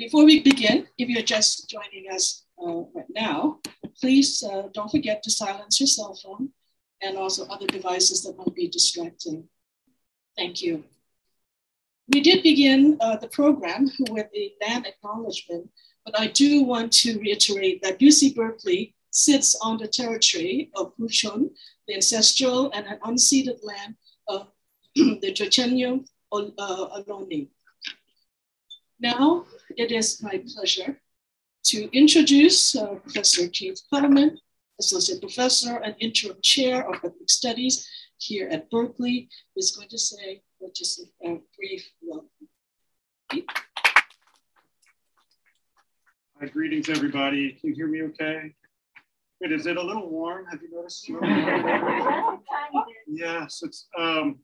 Before we begin, if you're just joining us uh, right now, please uh, don't forget to silence your cell phone and also other devices that might be distracting. Thank you. We did begin uh, the program with a land acknowledgement, but I do want to reiterate that UC Berkeley sits on the territory of Huichin, the ancestral and unceded land of the Chochenyo uh, Ohlone. Now, it is my pleasure to introduce uh, Professor Keith Feldman, Associate Professor and Interim Chair of Ethnic Studies here at Berkeley, who is going to say just a, a brief welcome. Hi, greetings, everybody. Can you hear me okay? Wait, is it a little warm? Have you noticed? yes, it's um,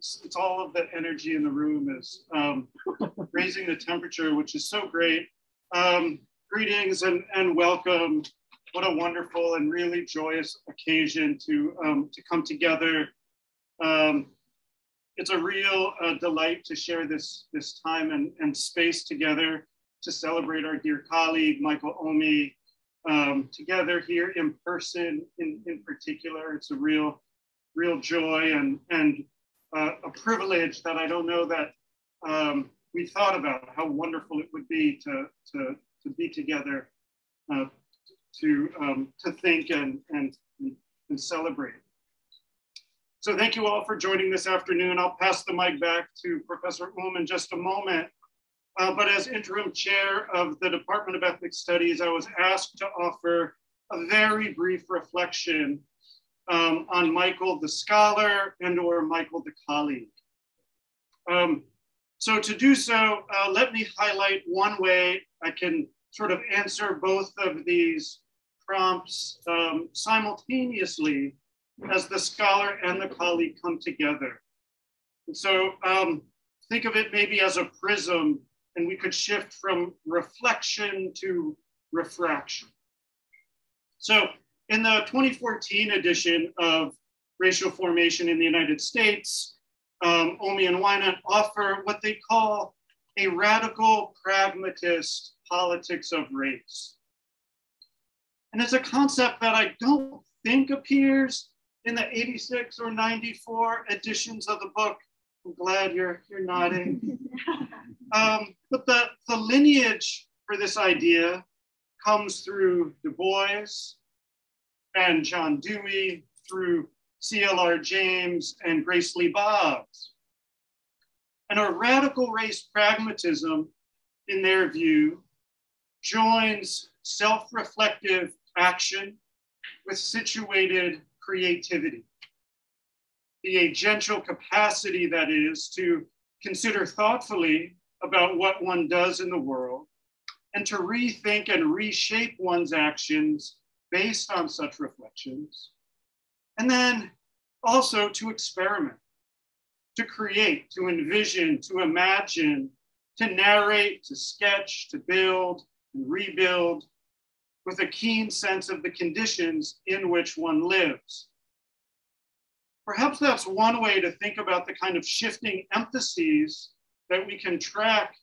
it's, it's all of the energy in the room is um, raising the temperature, which is so great. Um, greetings and, and welcome. What a wonderful and really joyous occasion to, um, to come together. Um, it's a real uh, delight to share this, this time and, and space together to celebrate our dear colleague, Michael Omi, um, together here in person in, in particular. It's a real, real joy and, and uh, a privilege that I don't know that um, we thought about how wonderful it would be to, to, to be together, uh, to, um, to think and, and, and celebrate. So thank you all for joining this afternoon. I'll pass the mic back to Professor Um in just a moment. Uh, but as interim chair of the Department of Ethnic Studies, I was asked to offer a very brief reflection um, on Michael the scholar and or Michael the colleague. Um, so to do so, uh, let me highlight one way I can sort of answer both of these prompts um, simultaneously as the scholar and the colleague come together. And so um, think of it maybe as a prism and we could shift from reflection to refraction. So in the 2014 edition of Racial Formation in the United States, um, Omi and Winant offer what they call a radical pragmatist politics of race. And it's a concept that I don't think appears in the 86 or 94 editions of the book. I'm glad you're, you're nodding. um, but the, the lineage for this idea comes through Du Bois, and John Dewey through C.L.R. James and Grace Lee Boggs. And a radical race pragmatism, in their view, joins self reflective action with situated creativity. The agential capacity, that is, to consider thoughtfully about what one does in the world and to rethink and reshape one's actions based on such reflections, and then also to experiment, to create, to envision, to imagine, to narrate, to sketch, to build and rebuild with a keen sense of the conditions in which one lives. Perhaps that's one way to think about the kind of shifting emphases that we can track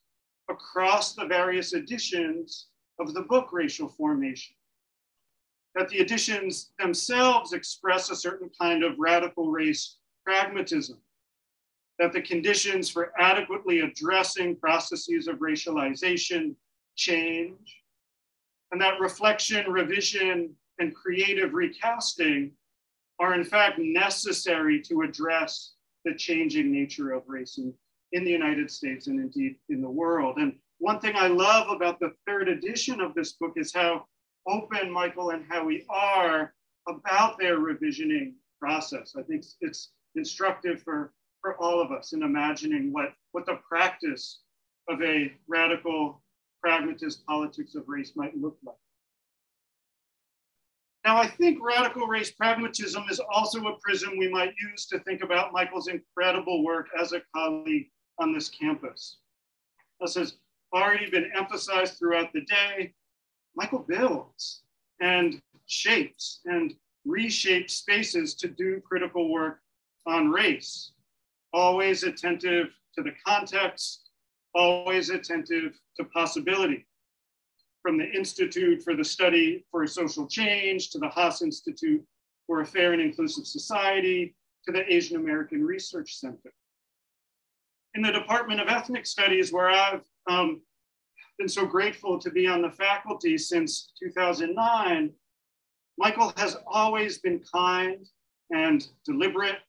across the various editions of the book Racial Formation that the editions themselves express a certain kind of radical race pragmatism, that the conditions for adequately addressing processes of racialization change, and that reflection, revision, and creative recasting are in fact necessary to address the changing nature of race in, in the United States and indeed in the world. And one thing I love about the third edition of this book is how open Michael and Howie are about their revisioning process. I think it's instructive for, for all of us in imagining what, what the practice of a radical pragmatist politics of race might look like. Now, I think radical race pragmatism is also a prism we might use to think about Michael's incredible work as a colleague on this campus. This has already been emphasized throughout the day. Michael builds and shapes and reshapes spaces to do critical work on race, always attentive to the context always attentive to possibility. From the Institute for the Study for Social Change to the Haas Institute for a Fair and Inclusive Society to the Asian American Research Center. In the Department of Ethnic Studies, where I've um, been so grateful to be on the faculty since 2009, Michael has always been kind and deliberate,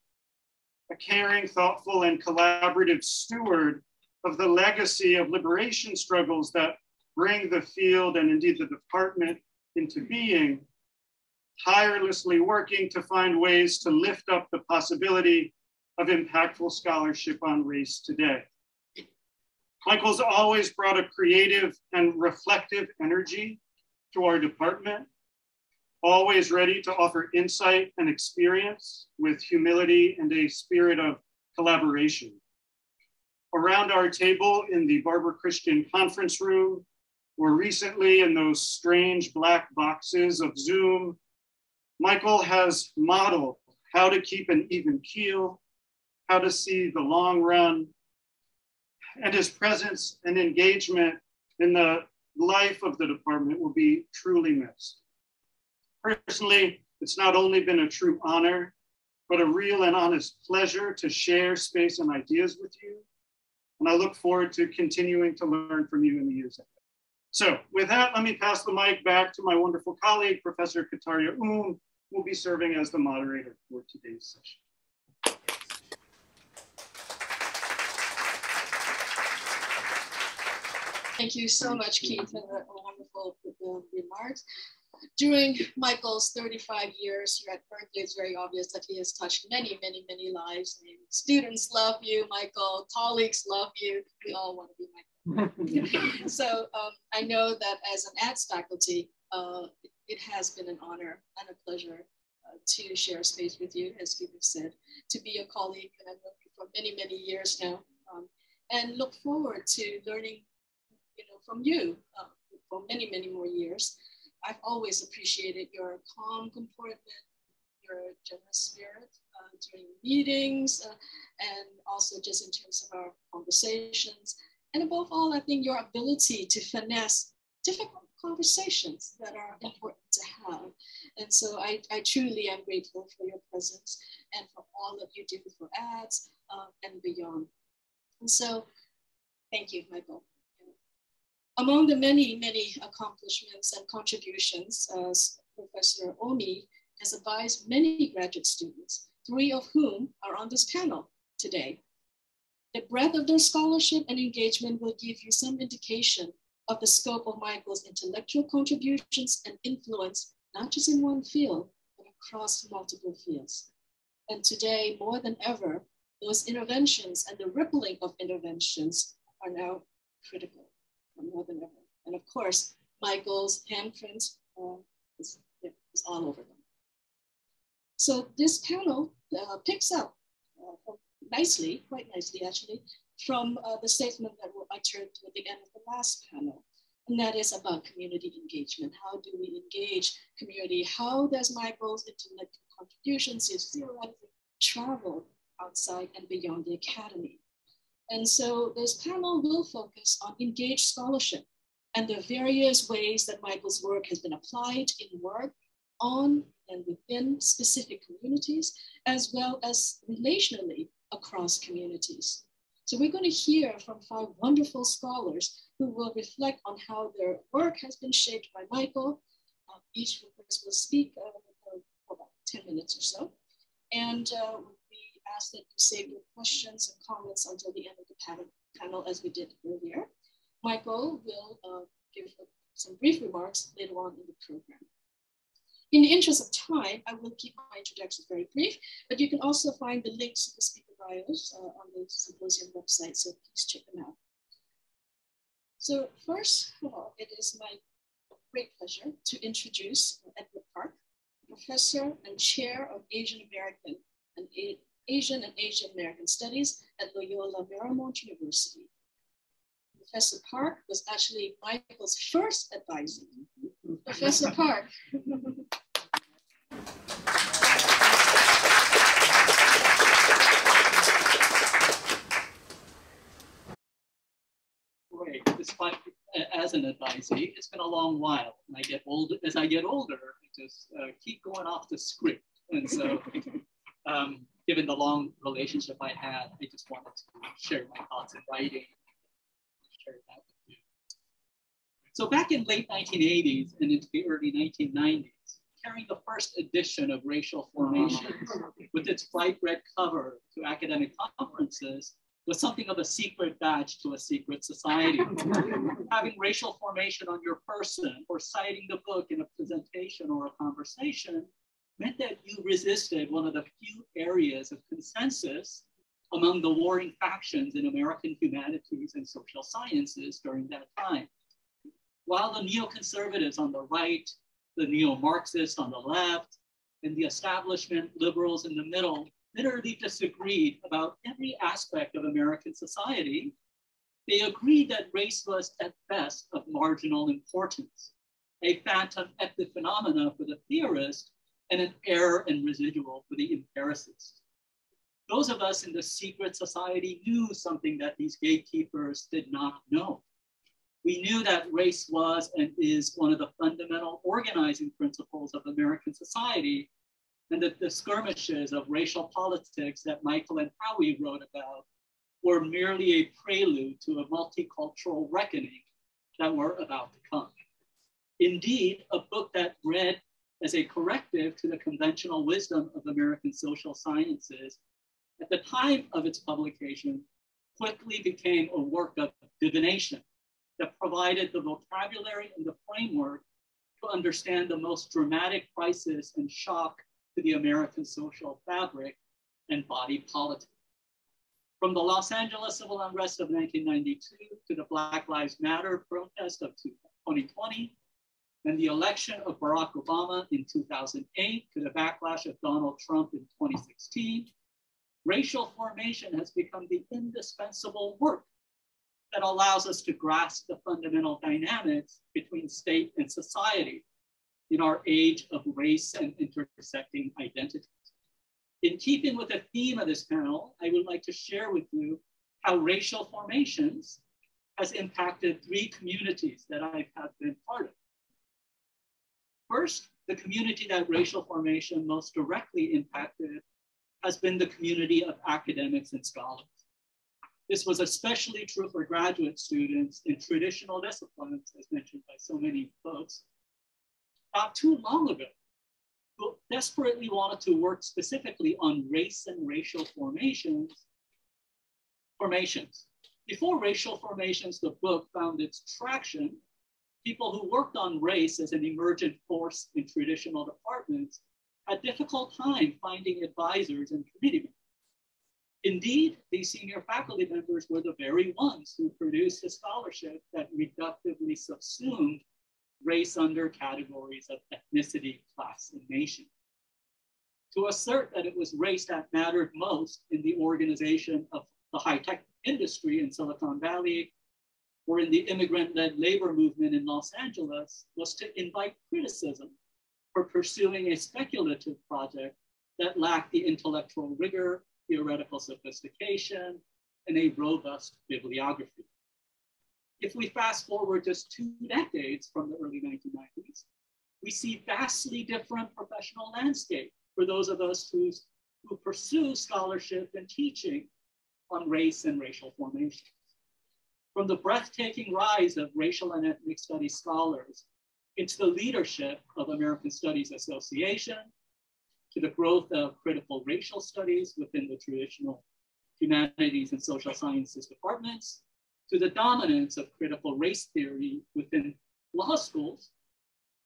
a caring, thoughtful, and collaborative steward of the legacy of liberation struggles that bring the field and indeed the department into being, tirelessly working to find ways to lift up the possibility of impactful scholarship on race today. Michael's always brought a creative and reflective energy to our department, always ready to offer insight and experience with humility and a spirit of collaboration. Around our table in the Barbara Christian conference room, or recently in those strange black boxes of Zoom, Michael has modeled how to keep an even keel, how to see the long run, and his presence and engagement in the life of the department will be truly missed. Personally, it's not only been a true honor, but a real and honest pleasure to share space and ideas with you. And I look forward to continuing to learn from you in the years ahead. So with that, let me pass the mic back to my wonderful colleague, Professor Khatharya Um, who will be serving as the moderator for today's session. Thank you so much, Keith, for the wonderful uh, remarks. During Michael's 35 years here at Berkeley, it's very obvious that he has touched many, many, many lives. I mean, students love you, Michael. Colleagues love you. We all want to be Michael. so um, I know that as an ads faculty, uh, it has been an honor and a pleasure uh, to share space with you, as you have said, to be a colleague, and I've known you for many, many years now, um, and look forward to learning from you uh, for many, many more years. I've always appreciated your calm comportment, your generous spirit uh, during meetings, uh, and also just in terms of our conversations. And above all, I think your ability to finesse difficult conversations that are important to have. And so I, I truly am grateful for your presence and for all that you do for ads uh, and beyond. And so thank you, Michael. Among the many, many accomplishments and contributions, uh, Professor Omi has advised many graduate students, three of whom are on this panel today. The breadth of their scholarship and engagement will give you some indication of the scope of Michael's intellectual contributions and influence, not just in one field, but across multiple fields. And today, more than ever, those interventions and the rippling of interventions are now critical more than ever. And of course, Michael's handprint uh, is, is, all over them. So this panel uh, picks up uh, nicely, quite nicely actually, from uh, the statement that I turned to at the end of the last panel. And that is about community engagement. How do we engage community? How does Michael's intellectual contributions, his theoretical travel outside and beyond the academy? And so this panel will focus on engaged scholarship and the various ways that Michael's work has been applied in work on and within specific communities, as well as relationally across communities. So we're going to hear from five wonderful scholars who will reflect on how their work has been shaped by Michael. Uh, each of us will speak uh, for about 10 minutes or so. And uh, ask that you save your questions and comments until the end of the panel, panel as we did earlier. Michael will uh, give some brief remarks later on in the program. In the interest of time, I will keep my introductions very brief, but you can also find the links to the speaker bios uh, on the symposium website, so please check them out. So first of all, it is my great pleasure to introduce Edward Park, professor and chair of Asian American and Asian and Asian American Studies at Loyola Marymount University. Professor Park was actually Michael's first advisor. Professor Park. as an advisee, it's been a long while. And I get older, as I get older, I just uh, keep going off the script. And so, um, given the long relationship I had, I just wanted to share my thoughts in writing. Share that with you. So back in late 1980s and into the early 1990s, carrying the first edition of Racial Formations with its bright red cover to academic conferences was something of a secret badge to a secret society. Having racial formation on your person or citing the book in a presentation or a conversation meant that you resisted one of the few areas of consensus among the warring factions in American humanities and social sciences during that time. While the neoconservatives on the right, the neo-Marxists on the left, and the establishment liberals in the middle literally disagreed about every aspect of American society, they agreed that race was at best of marginal importance, a phantom epiphenomena for the theorist and an error and residual for the empiricist. Those of us in the secret society knew something that these gatekeepers did not know. We knew that race was and is one of the fundamental organizing principles of American society and that the skirmishes of racial politics that Michael and Howie wrote about were merely a prelude to a multicultural reckoning that were about to come. Indeed, a book that read as a corrective to the conventional wisdom of American social sciences at the time of its publication quickly became a work of divination that provided the vocabulary and the framework to understand the most dramatic crisis and shock to the American social fabric and body politic. From the Los Angeles civil unrest of 1992 to the Black Lives Matter protest of 2020, and the election of Barack Obama in 2008 to the backlash of Donald Trump in 2016, racial formation has become the indispensable work that allows us to grasp the fundamental dynamics between state and society in our age of race and intersecting identities. In keeping with the theme of this panel, I would like to share with you how racial formations has impacted three communities that I have been part of. First, the community that racial formation most directly impacted has been the community of academics and scholars. This was especially true for graduate students in traditional disciplines, as mentioned by so many folks, not too long ago, who desperately wanted to work specifically on race and racial formations. Formations. Before Racial Formations, the book found its traction, people who worked on race as an emergent force in traditional departments had difficult time finding advisors and committee members. Indeed, these senior faculty members were the very ones who produced a scholarship that reductively subsumed race under categories of ethnicity, class, and nation. To assert that it was race that mattered most in the organization of the high-tech industry in Silicon Valley or in the immigrant-led labor movement in Los Angeles was to invite criticism for pursuing a speculative project that lacked the intellectual rigor, theoretical sophistication, and a robust bibliography. If we fast forward just two decades from the early 1990s, we see vastly different professional landscape for those of us who's, who pursue scholarship and teaching on race and racial formations. From the breathtaking rise of racial and ethnic studies scholars into the leadership of American Studies Association, to the growth of critical racial studies within the traditional humanities and social sciences departments, to the dominance of critical race theory within law schools,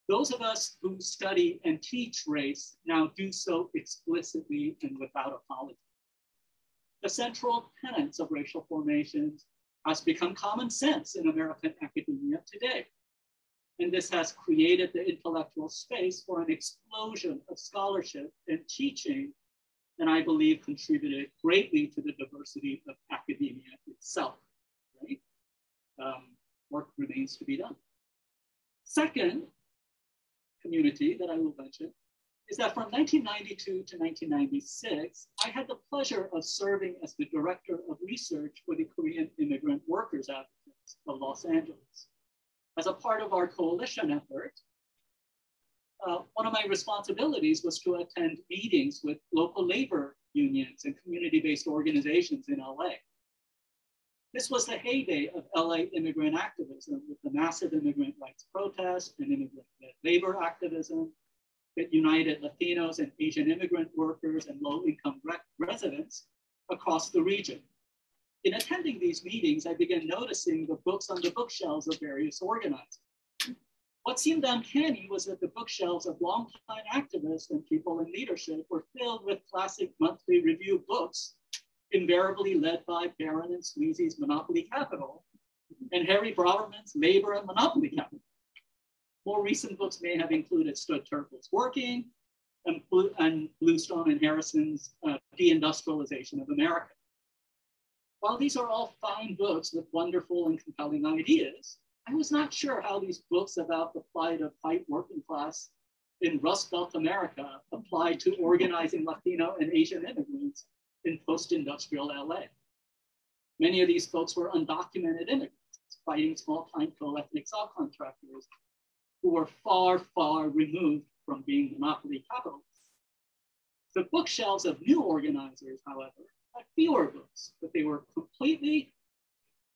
those of us who study and teach race now do so explicitly and without apology. The central tenets of racial formations has become common sense in American academia today. And this has created the intellectual space for an explosion of scholarship and teaching, and I believe contributed greatly to the diversity of academia itself um, work remains to be done. Second community that I will mention is that from 1992 to 1996, I had the pleasure of serving as the director of research for the Korean Immigrant Workers Advocates of Los Angeles. As a part of our coalition effort, uh, one of my responsibilities was to attend meetings with local labor unions and community-based organizations in LA. This was the heyday of LA immigrant activism with the massive immigrant rights protests and immigrant labor activism that united Latinos and Asian immigrant workers and low-income re residents across the region. In attending these meetings, I began noticing the books on the bookshelves of various organizers. What seemed uncanny was that the bookshelves of longtime activists and people in leadership were filled with classic monthly review books, invariably led by Baran and Sweezy's Monopoly Capital and Harry Braverman's Labor and Monopoly Capital. More recent books may have included Studs Terkel's Working and, and Bluestone and Harrison's uh, Deindustrialization of America. While these are all fine books with wonderful and compelling ideas, I was not sure how these books about the plight of white working class in Rust Belt America applied to organizing Latino and Asian immigrants in post-industrial LA. Many of these folks were undocumented immigrants fighting small-time co-ethnic subcontractors who were far, far removed from being monopoly capitalists. The bookshelves of new organizers, however, had fewer books, but they were completely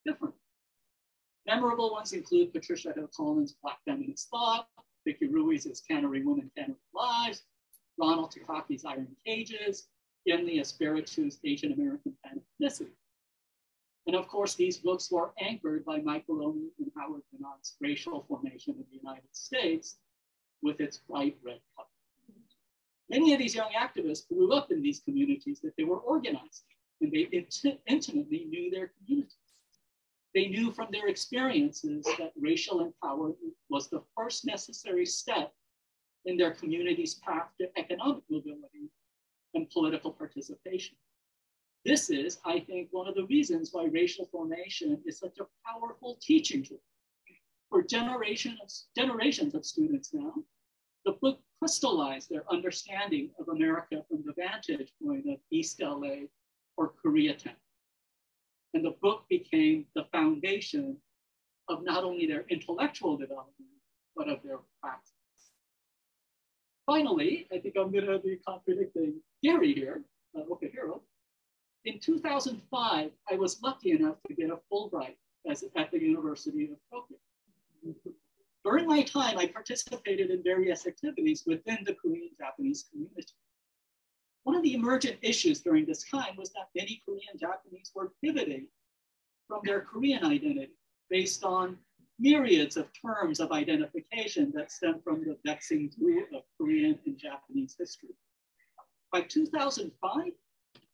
different. Memorable ones include Patricia Hill Collins' Black Feminist Thought, Vicki Ruiz's Cannery Woman, Cannery Lives, Ronald Takaki's Iron Cages, Yen Le Espiritu's Asian American Ethnicity. And of course, these books were anchored by Michael Omi and Howard Winant's Racial Formation of the United States with its bright red cover. Many of these young activists grew up in these communities that they were organizing, and they int intimately knew their communities. They knew from their experiences that racial empowerment was the first necessary step in their community's path to economic mobility and political participation. This is, I think, one of the reasons why racial formation is such a powerful teaching tool. For generations, generations of students now, the book crystallized their understanding of America from the vantage point of East LA or Koreatown. And the book became the foundation of not only their intellectual development, but of their practice. Finally, I think I'm gonna be contradicting Gary here, uh, Okihiro. In 2005, I was lucky enough to get a Fulbright as, at the University of Tokyo. During my time, I participated in various activities within the Korean Japanese community. One of the emergent issues during this time was that many Korean Japanese were pivoting from their Korean identity based on myriads of terms of identification that stem from the vexing glue of Korean and Japanese history. By 2005,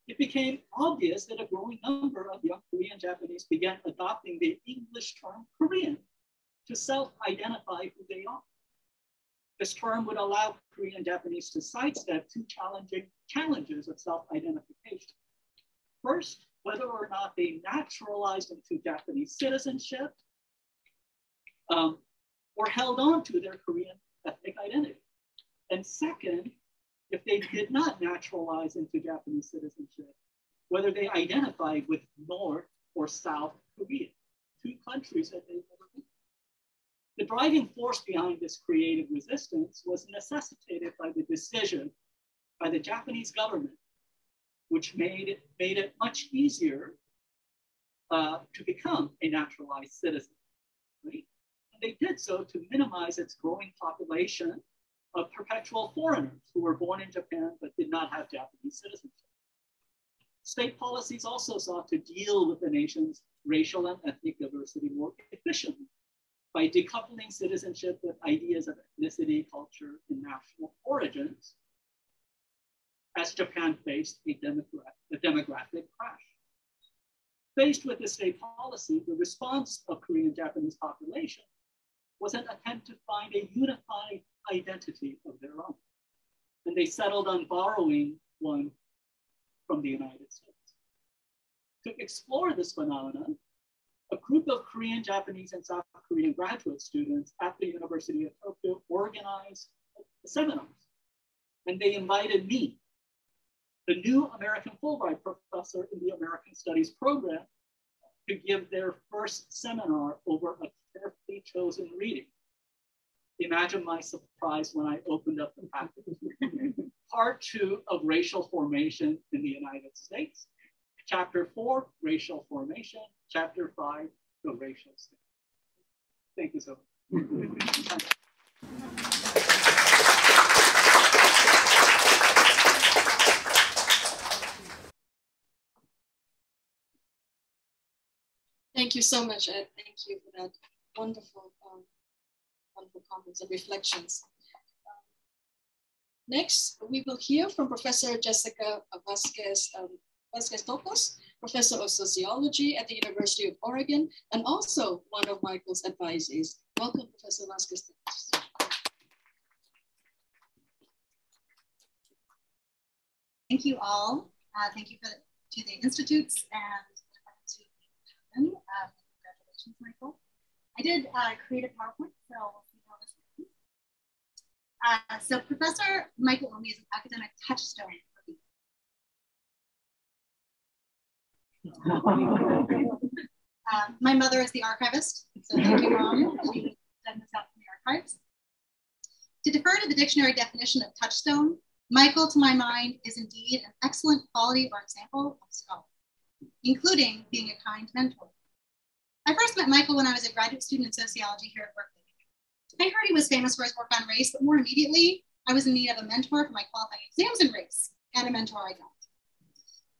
it became obvious that a growing number of young Korean Japanese began adopting the English term Korean to self-identify who they are. This term would allow Korean Japanese to sidestep two challenging challenges of self-identification. First, whether or not they naturalized into Japanese citizenship um, or held on to their Korean ethnic identity. And second, if they did not naturalize into Japanese citizenship, whether they identified with North or South Korea, two countries that they never been. The driving force behind this creative resistance was necessitated by the decision by the Japanese government, which made it, made it much easier uh, to become a naturalized citizen. Right? And they did so to minimize its growing population of perpetual foreigners who were born in Japan but did not have Japanese citizenship. State policies also sought to deal with the nation's racial and ethnic diversity more efficiently by decoupling citizenship with ideas of ethnicity, culture, and national origins as Japan faced a, demogra a demographic crash. Faced with this state policy, the response of Korean Japanese population was an attempt to find a unified identity of their own. And they settled on borrowing one from the United States. To explore this phenomenon, a group of Korean, Japanese, and South Korean graduate students at the University of Tokyo organized seminars. And they invited me, the new American Fulbright professor in the American Studies program, to give their first seminar over a carefully chosen reading. Imagine my surprise when I opened up the package. Part two of racial formation in the United States. Chapter four, racial formation. Chapter five, the racial state. Thank you so much. Thank you so much, Ed. Thank you for that wonderful, um, wonderful comments and reflections. Next, we will hear from Professor Jessica Vasquez, um, Vasquez Tokos, Professor of Sociology at the University of Oregon, and also one of Michael's advisees. Welcome, Professor Vasquez Tokos. Thank you all. Uh, thank you for, to the institutes and to uh, congratulations, Michael. I did uh, create a PowerPoint, so. Uh, so Professor Michael Omi is an academic touchstone um, my mother is the archivist, so thank you, Mom. She done this out from the archives. To defer to the dictionary definition of touchstone, Michael, to my mind, is indeed an excellent quality or example of scholar including being a kind mentor. I first met Michael when I was a graduate student in sociology here at Berkeley. I heard he was famous for his work on race, but more immediately, I was in need of a mentor for my qualifying exams in race, and a mentor I got.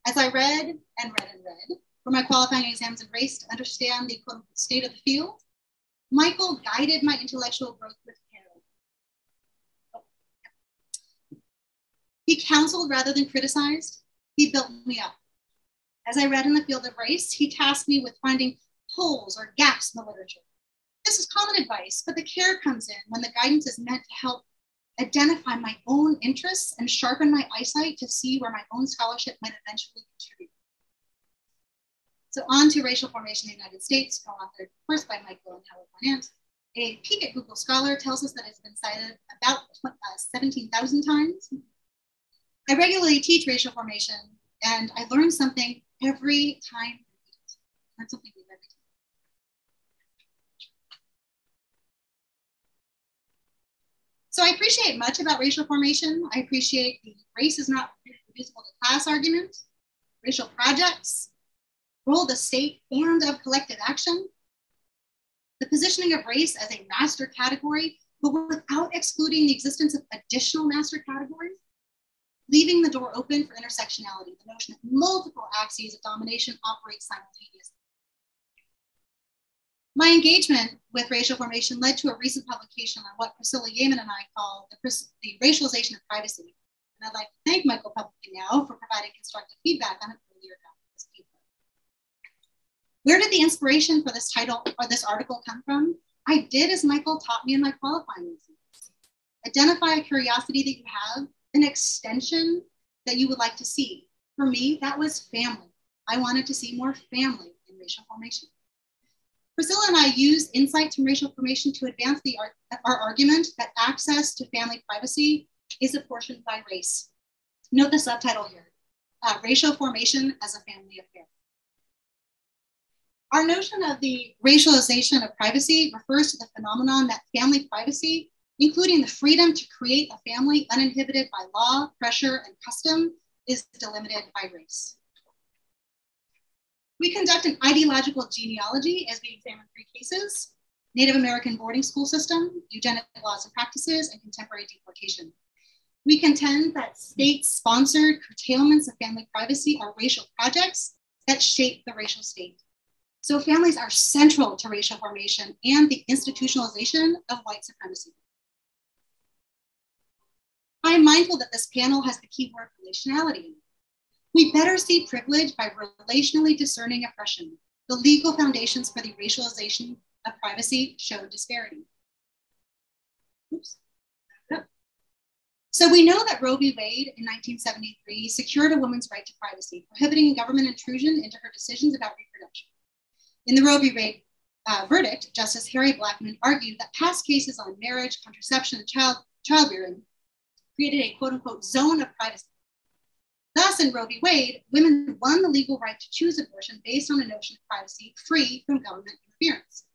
As I read and read and read for my qualifying exams in race to understand the state of the field, Michael guided my intellectual growth with care. He counseled rather than criticized. He built me up. As I read in the field of race, he tasked me with finding holes or gaps in the literature. This is common advice, but the care comes in when the guidance is meant to help identify my own interests and sharpen my eyesight to see where my own scholarship might eventually contribute. So on to racial formation in the United States, co-authored of course by Michael and Howard Winant. A peek at Google Scholar tells us that it's been cited about uh, 17,000 times. I regularly teach racial formation and I learn something every time Learn something new every time. So I appreciate much about racial formation. I appreciate the race is not reducible to class argument, racial projects, role of the state and of collective action, the positioning of race as a master category, but without excluding the existence of additional master categories, leaving the door open for intersectionality, the notion that multiple axes of domination operate simultaneously. My engagement with racial formation led to a recent publication on what Priscilla Yamin and I call the, the racialization of privacy. And I'd like to thank Michael publicly now for providing constructive feedback on it earlier this paper. Where did the inspiration for this title or this article come from? I did as Michael taught me in my qualifying exams. Identify a curiosity that you have an extension that you would like to see. For me, that was family. I wanted to see more family in racial formation. Priscilla and I used insights from racial formation to advance the, our argument that access to family privacy is apportioned by race. Note the subtitle here, uh, racial formation as a family affair. Our notion of the racialization of privacy refers to the phenomenon that family privacy including the freedom to create a family uninhibited by law, pressure, and custom, is delimited by race. We conduct an ideological genealogy as we examine three cases, Native American boarding school system, eugenic laws and practices, and contemporary deportation. We contend that state-sponsored curtailments of family privacy are racial projects that shape the racial state. So families are central to racial formation and the institutionalization of white supremacy. I am mindful that this panel has the keyword relationality. We better see privilege by relationally discerning oppression. The legal foundations for the racialization of privacy show disparity. Oops. So we know that Roe v. Wade in 1973 secured a woman's right to privacy, prohibiting government intrusion into her decisions about reproduction. In the Roe v. Wade uh, verdict, Justice Harry Blackmun argued that past cases on marriage, contraception, and child, childbearing created a quote unquote zone of privacy. Thus, in Roe v. Wade, women won the legal right to choose abortion based on a notion of privacy free from government interference.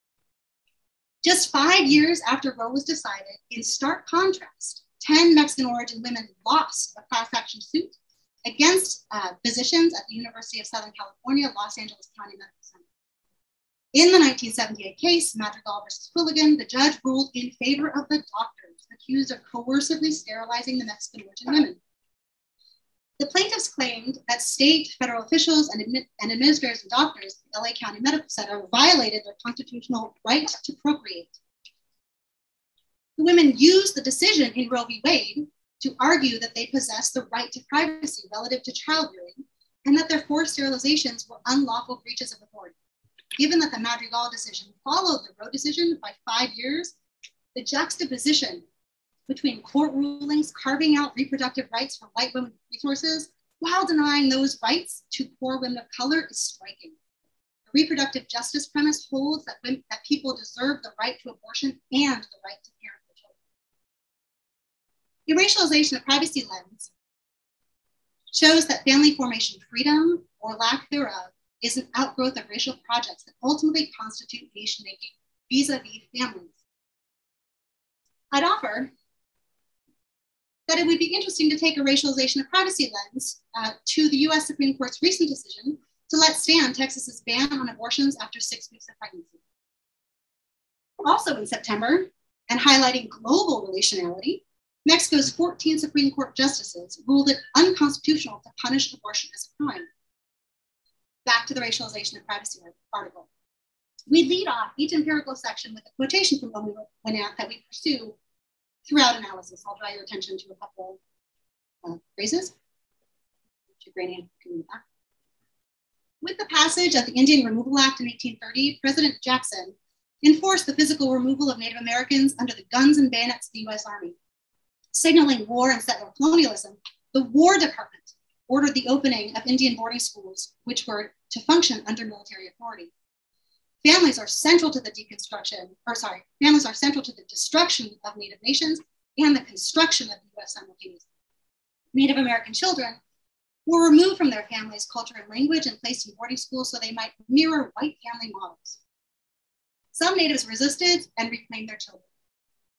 Just five years after Roe was decided, in stark contrast, 10 Mexican origin women lost a class action suit against uh, physicians at the University of Southern California, Los Angeles County Medical Center. In the 1978 case, Madrigal versus Quilligan, the judge ruled in favor of the doctors accused of coercively sterilizing the Mexican origin women. The plaintiffs claimed that state, federal officials, and, admi- and administrators and doctors at the LA County Medical Center violated their constitutional right to procreate. The women used the decision in Roe v. Wade to argue that they possessed the right to privacy relative to childbearing and that their forced sterilizations were unlawful breaches of authority. Given that the Madrigal decision followed the Roe decision by five years, the juxtaposition between court rulings carving out reproductive rights for white women resources while denying those rights to poor women of color is striking. The reproductive justice premise holds that, women, that people deserve the right to abortion and the right to parent. The racialization of privacy lens shows that family formation freedom or lack thereof is an outgrowth of racial projects that ultimately constitute nation making vis a vis families. I'd offer that it would be interesting to take a racialization of privacy lens uh, to the US Supreme Court's recent decision to let stand Texas's ban on abortions after six weeks of pregnancy. Also in September, and highlighting global relationality, Mexico's 14 Supreme Court justices ruled it unconstitutional to punish abortion as a crime. Back to the racialization of privacy article. We lead off each empirical section with a quotation from Omi Winant that we pursue throughout analysis. I'll draw your attention to a couple uh, phrases. With the passage of the Indian Removal Act in 1830, President Jackson enforced the physical removal of Native Americans under the guns and bayonets of the US Army. Signaling war and settler colonialism, the War Department ordered the opening of Indian boarding schools, which were to function under military authority. Families are central to the deconstruction, or sorry, families are central to the destruction of Native nations and the construction of the US simultaneously. Native American children were removed from their families' culture and language and placed in boarding schools so they might mirror white family models. Some natives resisted and reclaimed their children.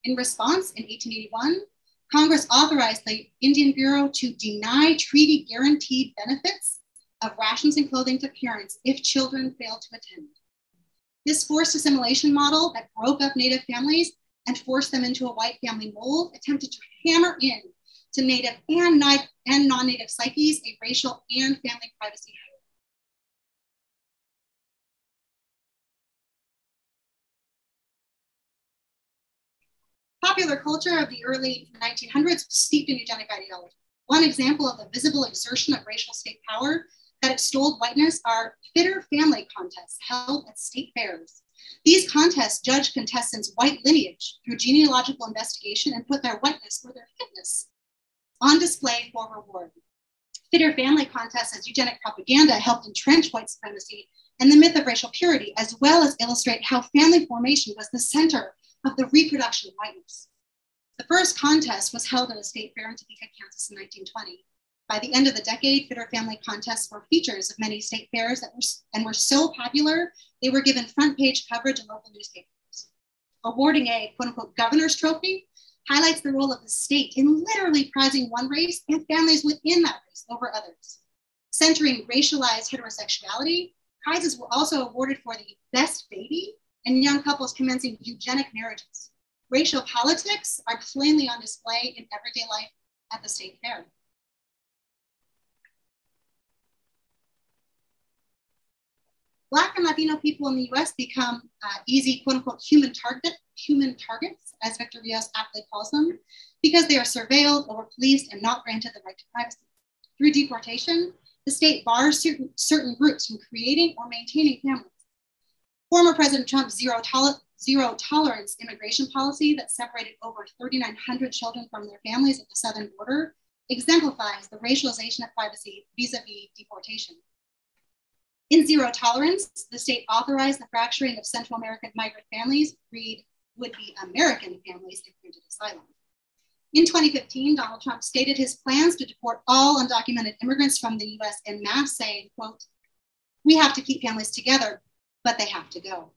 In response, in 1881, Congress authorized the Indian Bureau to deny treaty guaranteed benefits of rations and clothing to parents if children failed to attend. This forced assimilation model that broke up Native families and forced them into a white family mold attempted to hammer in to Native and, and non-Native psyches a racial and family privacy Popular culture of the early 1900s was steeped in eugenic ideology. One example of the visible exertion of racial state power that extolled whiteness are fitter family contests held at state fairs. These contests judge contestants' white lineage through genealogical investigation and put their whiteness or their fitness on display for reward. Fitter family contests as eugenic propaganda helped entrench white supremacy and the myth of racial purity, as well as illustrate how family formation was the center of the reproduction of whiteness. The first contest was held at a state fair in Topeka, Kansas in 1920. By the end of the decade, Fitter Family contests were features of many state fairs that were, and were so popular, they were given front page coverage in local newspapers. Awarding a quote unquote governor's trophy highlights the role of the state in literally prizing one race and families within that race over others. Centering racialized heterosexuality, prizes were also awarded for the best baby and young couples commencing eugenic marriages. Racial politics are plainly on display in everyday life at the state fair. Black and Latino people in the US become uh, easy, quote unquote, human, target, human targets, as Victor Rios aptly calls them, because they are surveilled, over policed, and not granted the right to privacy. Through deportation, the state bars certain, certain groups from creating or maintaining families. Former President Trump's zero, tol- zero tolerance immigration policy that separated over 3,900 children from their families at the southern border exemplifies the racialization of privacy vis a vis deportation. In zero tolerance, the state authorized the fracturing of Central American migrant families, read would be American families if granted asylum. In 2015, Donald Trump stated his plans to deport all undocumented immigrants from the US en masse, saying, quote, we have to keep families together, but they have to go.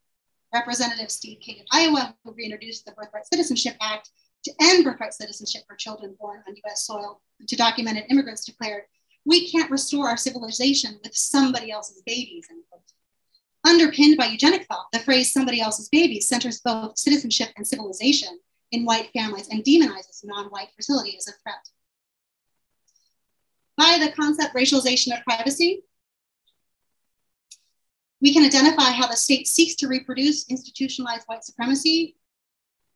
Representative Steve King of Iowa, who reintroduced the Birthright Citizenship Act to end birthright citizenship for children born on US soil, to documented immigrants declared, we can't restore our civilization with somebody else's babies. Underpinned by eugenic thought, the phrase somebody else's babies centers both citizenship and civilization in white families and demonizes non-white fertility as a threat. By the concept racialization of privacy, we can identify how the state seeks to reproduce institutionalized white supremacy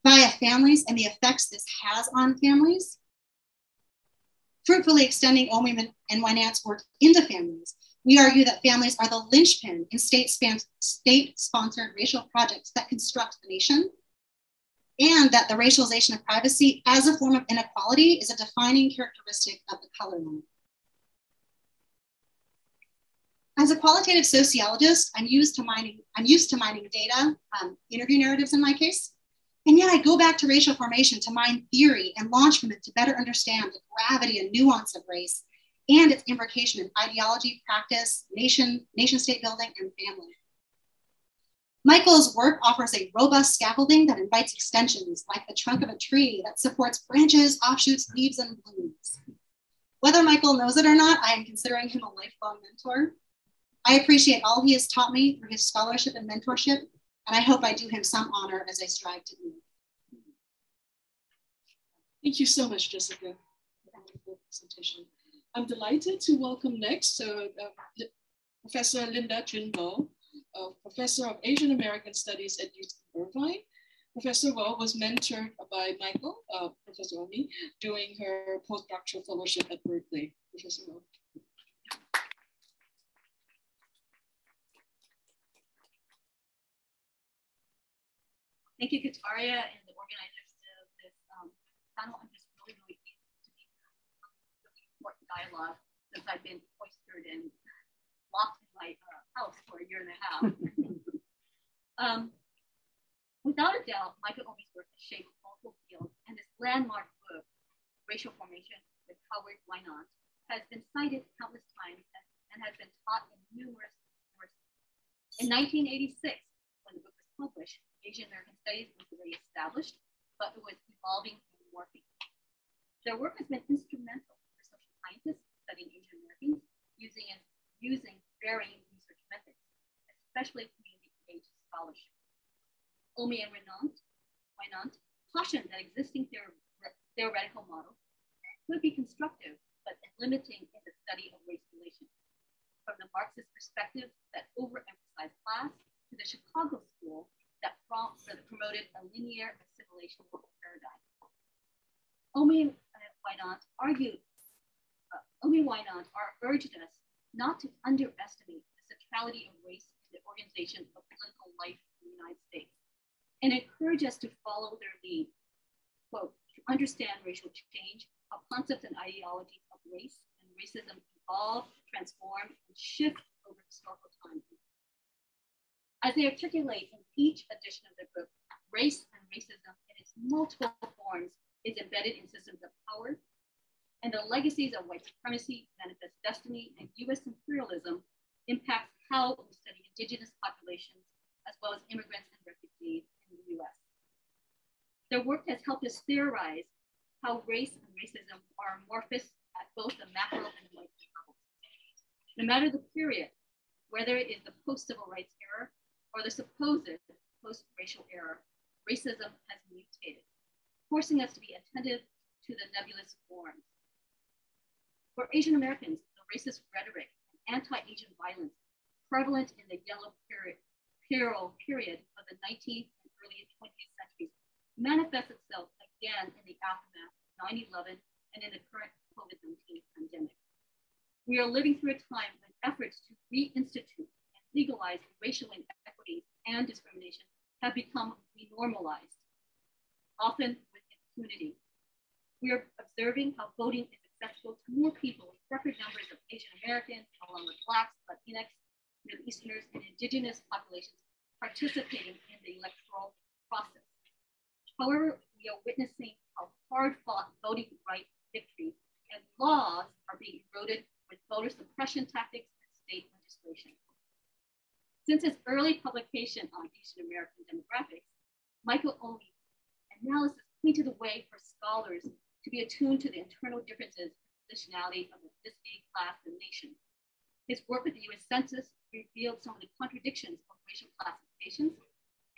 via families and the effects this has on families, fruitfully extending Omi and Winant's work into families. We argue that families are the linchpin in state-sponsored racial projects that construct the nation, and that the racialization of privacy as a form of inequality is a defining characteristic of the color line. As a qualitative sociologist, I'm used to mining, I'm used to mining data, um, interview narratives in my case. And yet I go back to racial formation to mine theory and launch from it to better understand the gravity and nuance of race and its imbrication in ideology, practice, nation, nation state building, and family. Michael's work offers a robust scaffolding that invites extensions like the trunk of a tree that supports branches, offshoots, leaves, and blooms. Whether Michael knows it or not, I am considering him a lifelong mentor. I appreciate all he has taught me through his scholarship and mentorship, and I hope I do him some honor as I strive to do. Thank you so much, Jessica, for presentation. I'm delighted to welcome next uh, uh, Professor Linda Trinh uh, Professor of Asian American Studies at UC Irvine. Professor Vo was mentored by Michael, uh, Professor Omi, doing her postdoctoral fellowship at Berkeley. Professor Vo. Thank you, Khatharya, and the organizers of this um, panel. I'm just really, really pleased to be really important dialogue since I've been cloistered and locked in my uh, house for a year and a half. um, without a doubt, Michael Omi's work has shaped multiple fields, and this landmark book, Racial Formation with Howard Winant, has been cited countless times and has been taught in numerous courses. In 1986, when the book was published, Asian American Studies was already established, but it was evolving and morphing. Their work has been instrumental for social scientists studying Asian Americans using, using varying research methods, especially community-based scholarship. Omi and Winant, Winant cautioned that existing theoretical models could be constructive, but limiting in the study of race relations. From the Marxist perspective that overemphasized class to the Chicago School that, that promoted a linear assimilation paradigm. Omi and Winant argued, uh, Omi Winant urged us not to underestimate the centrality of race in the organization of political life in the United States and encourage us to follow their lead. Quote, to understand racial change, how concepts and ideologies of race and racism evolve, transform, and shift over historical time as they articulate in each edition of the book, race and racism in its multiple forms is embedded in systems of power, and the legacies of white supremacy, manifest destiny, and US imperialism impact how we study indigenous populations, as well as immigrants and refugees in the US. Their work has helped us theorize how race and racism are amorphous at both the macro and micro levels. No matter the period, whether it is the post-civil rights era or the supposed post-racial era, racism has mutated, forcing us to be attentive to the nebulous forms. For Asian Americans, the racist rhetoric and anti-Asian violence prevalent in the yellow period, period of the 19th and early 20th centuries manifests itself again in the aftermath of 9-11 and in the current COVID-19 pandemic. We are living through a time when efforts to reinstitute and legalize racial inequities and discrimination have become renormalized, often with impunity. We are observing how voting is accessible to more people with record numbers of Asian Americans, along with Blacks, Latinx, Middle Easterners, and Indigenous populations participating in the electoral process. However, we are witnessing how hard fought voting rights victories and laws are being eroded with voter suppression tactics and state legislation. Since his early publication on Asian American demographics, Michael Omi's analysis pointed the way for scholars to be attuned to the internal differences positionality of ethnicity, class, and nation. His work with the US Census revealed some of the contradictions of racial classifications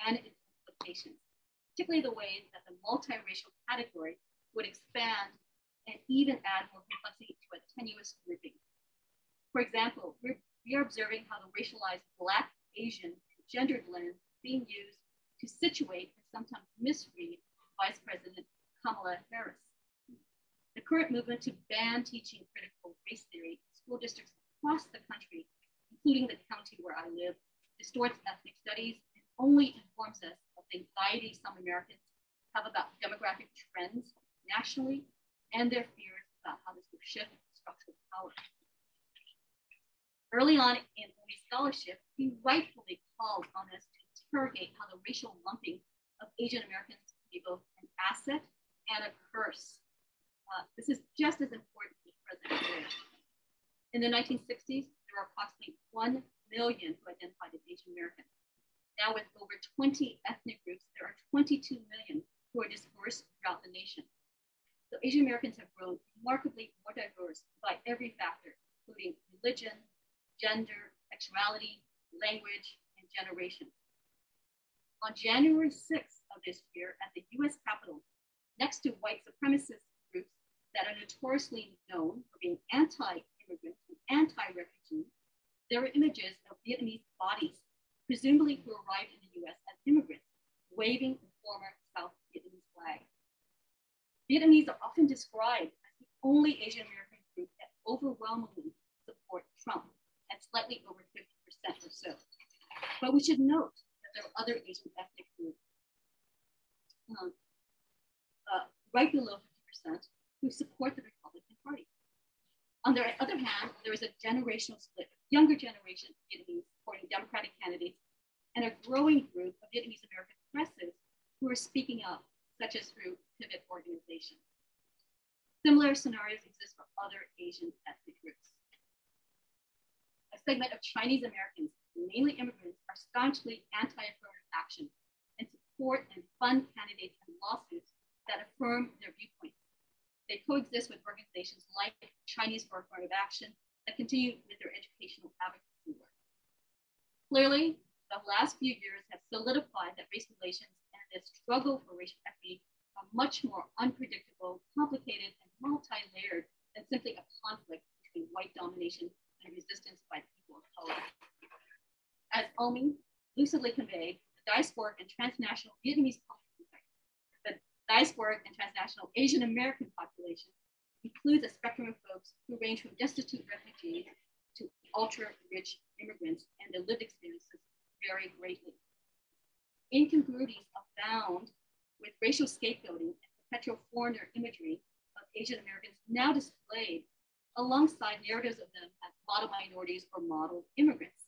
and its implications, particularly the ways that the multiracial category would expand and even add more complexity to a tenuous grouping. For example, we're, we are observing how the racialized Black, Asian, gendered lens being used to situate and sometimes misread Vice President Kamala Harris. The current movement to ban teaching critical race theory in school districts across the country, including the county where I live, distorts ethnic studies and only informs us of the anxiety some Americans have about demographic trends nationally and their fears about how this will shift structural power. Early on in Omi's scholarship, he rightfully called on us to interrogate how the racial lumping of Asian Americans can be both an asset and a curse. Uh, this is just as important in the present day. In the 1960s, there were approximately 1 million who identified as Asian American. Now, with over 20 ethnic groups, there are 22 million who are dispersed throughout the nation. So Asian Americans have grown remarkably more diverse by every factor, including religion, gender, sexuality, language, and generation. On January 6th of this year at the US Capitol, next to white supremacist groups that are notoriously known for being anti immigrant and anti-refugee, there were images of Vietnamese bodies, presumably who arrived in the US as immigrants, waving the former South Vietnamese flag. Vietnamese are often described as the only Asian American group that overwhelmingly support Trump at slightly over 50% or so. But we should note that there are other Asian ethnic groups um, uh, right below 50% who support the Republican Party. On the other hand, there is a generational split, younger generation Vietnamese supporting Democratic candidates and a growing group of Vietnamese American progressives who are speaking up, such as through Pivot Organization. Similar scenarios exist for other Asian ethnic groups. Segment of Chinese Americans, mainly immigrants, are staunchly anti-affirmative action and support and fund candidates and lawsuits that affirm their viewpoints. They coexist with organizations like Chinese for Affirmative Action that continue with their educational advocacy work. Clearly, the last few years have solidified that race relations and the struggle for racial equity are much more unpredictable, complicated, and multi-layered than simply a conflict between white domination and resistance by As Omi lucidly conveyed, the diasporic and transnational Vietnamese population, the diasporic and transnational Asian American population includes a spectrum of folks who range from destitute refugees to ultra-rich immigrants, and their lived experiences vary greatly. Incongruities abound with racial scapegoating and perpetual foreigner imagery of Asian Americans now displayed alongside narratives of them as model minorities or model immigrants.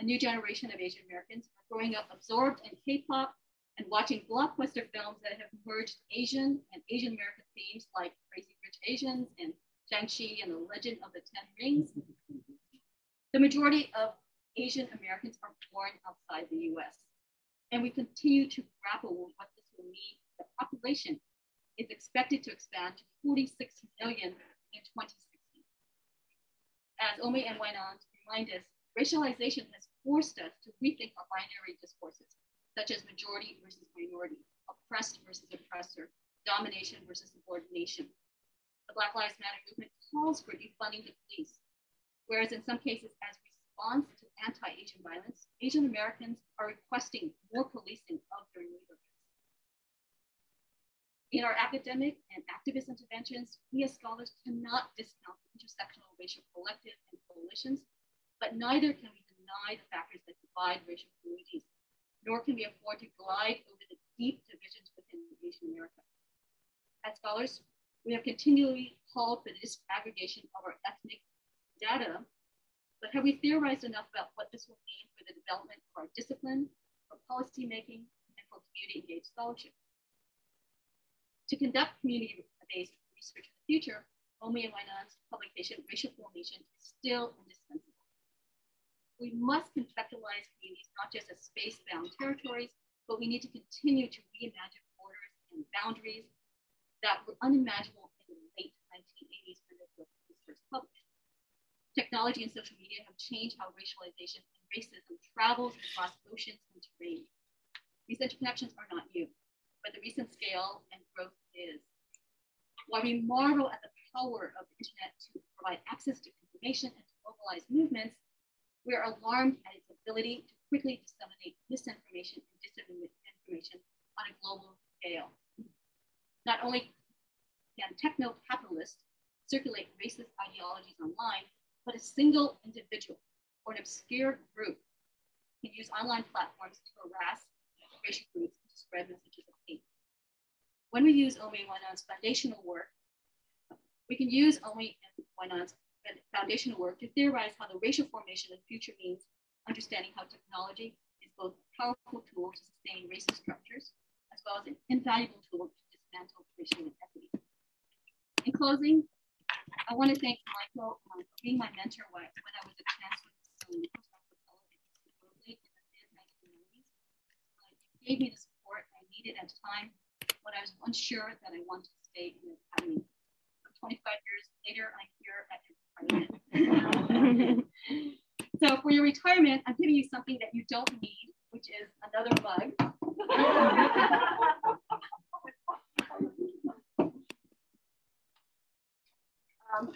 A new generation of Asian Americans are growing up absorbed in K-pop, and watching blockbuster films that have merged Asian and Asian American themes like Crazy Rich Asians and Shang-Chi and the Legend of the Ten Rings. The majority of Asian Americans are born outside the US. And we continue to grapple with what this will mean. The population is expected to expand to 46 million in 2016. As Omi and Winant to remind us, racialization has forced us to rethink our binary discourses such as majority versus minority, oppressed versus oppressor, domination versus subordination. The Black Lives Matter movement calls for defunding the police, whereas in some cases, as response to anti-Asian violence, Asian Americans are requesting more policing of their neighborhoods. In our academic and activist interventions, we as scholars cannot discount intersectional racial collectives and coalitions, but neither can we deny the factors that divide racial communities nor can we afford to glide over the deep divisions within Asian America. As scholars, we have continually called for the disaggregation of our ethnic data, but have we theorized enough about what this will mean for the development of our discipline, for policy making, and for community engaged scholarship? To conduct community-based research in the future, Omi and Winant's publication, Racial Formation, is still indispensable. we must conceptualize communities not just as space-bound territories, but we need to continue to reimagine borders and boundaries that were unimaginable in the late 1980s when the book was first published. Technology and social media have changed how racialization and racism travels across oceans and terrain. These interconnections are not new, but the recent scale and growth is. While we marvel at the power of the internet to provide access to information and to mobilize movements, we are alarmed at its ability to quickly disseminate misinformation and disinformation on a global scale. Not only can techno-capitalists circulate racist ideologies online, but a single individual or an obscure group can use online platforms to harass racial groups and to spread messages. When we use Omi Winant's foundational work, we can use Omi Winant's foundational work to theorize how the racial formation of the future means understanding how technology is both a powerful tool to sustain racist structures, as well as an invaluable tool to dismantle racial inequity. In closing, I want to thank Michael um, for being my mentor when I was a student in the mid-1990s. He gave me the support I needed at the time when I was unsure that I wanted to stay in the academy. 25 years later, I'm here at retirement. so for your retirement, I'm giving you something that you don't need, which is another mug. um,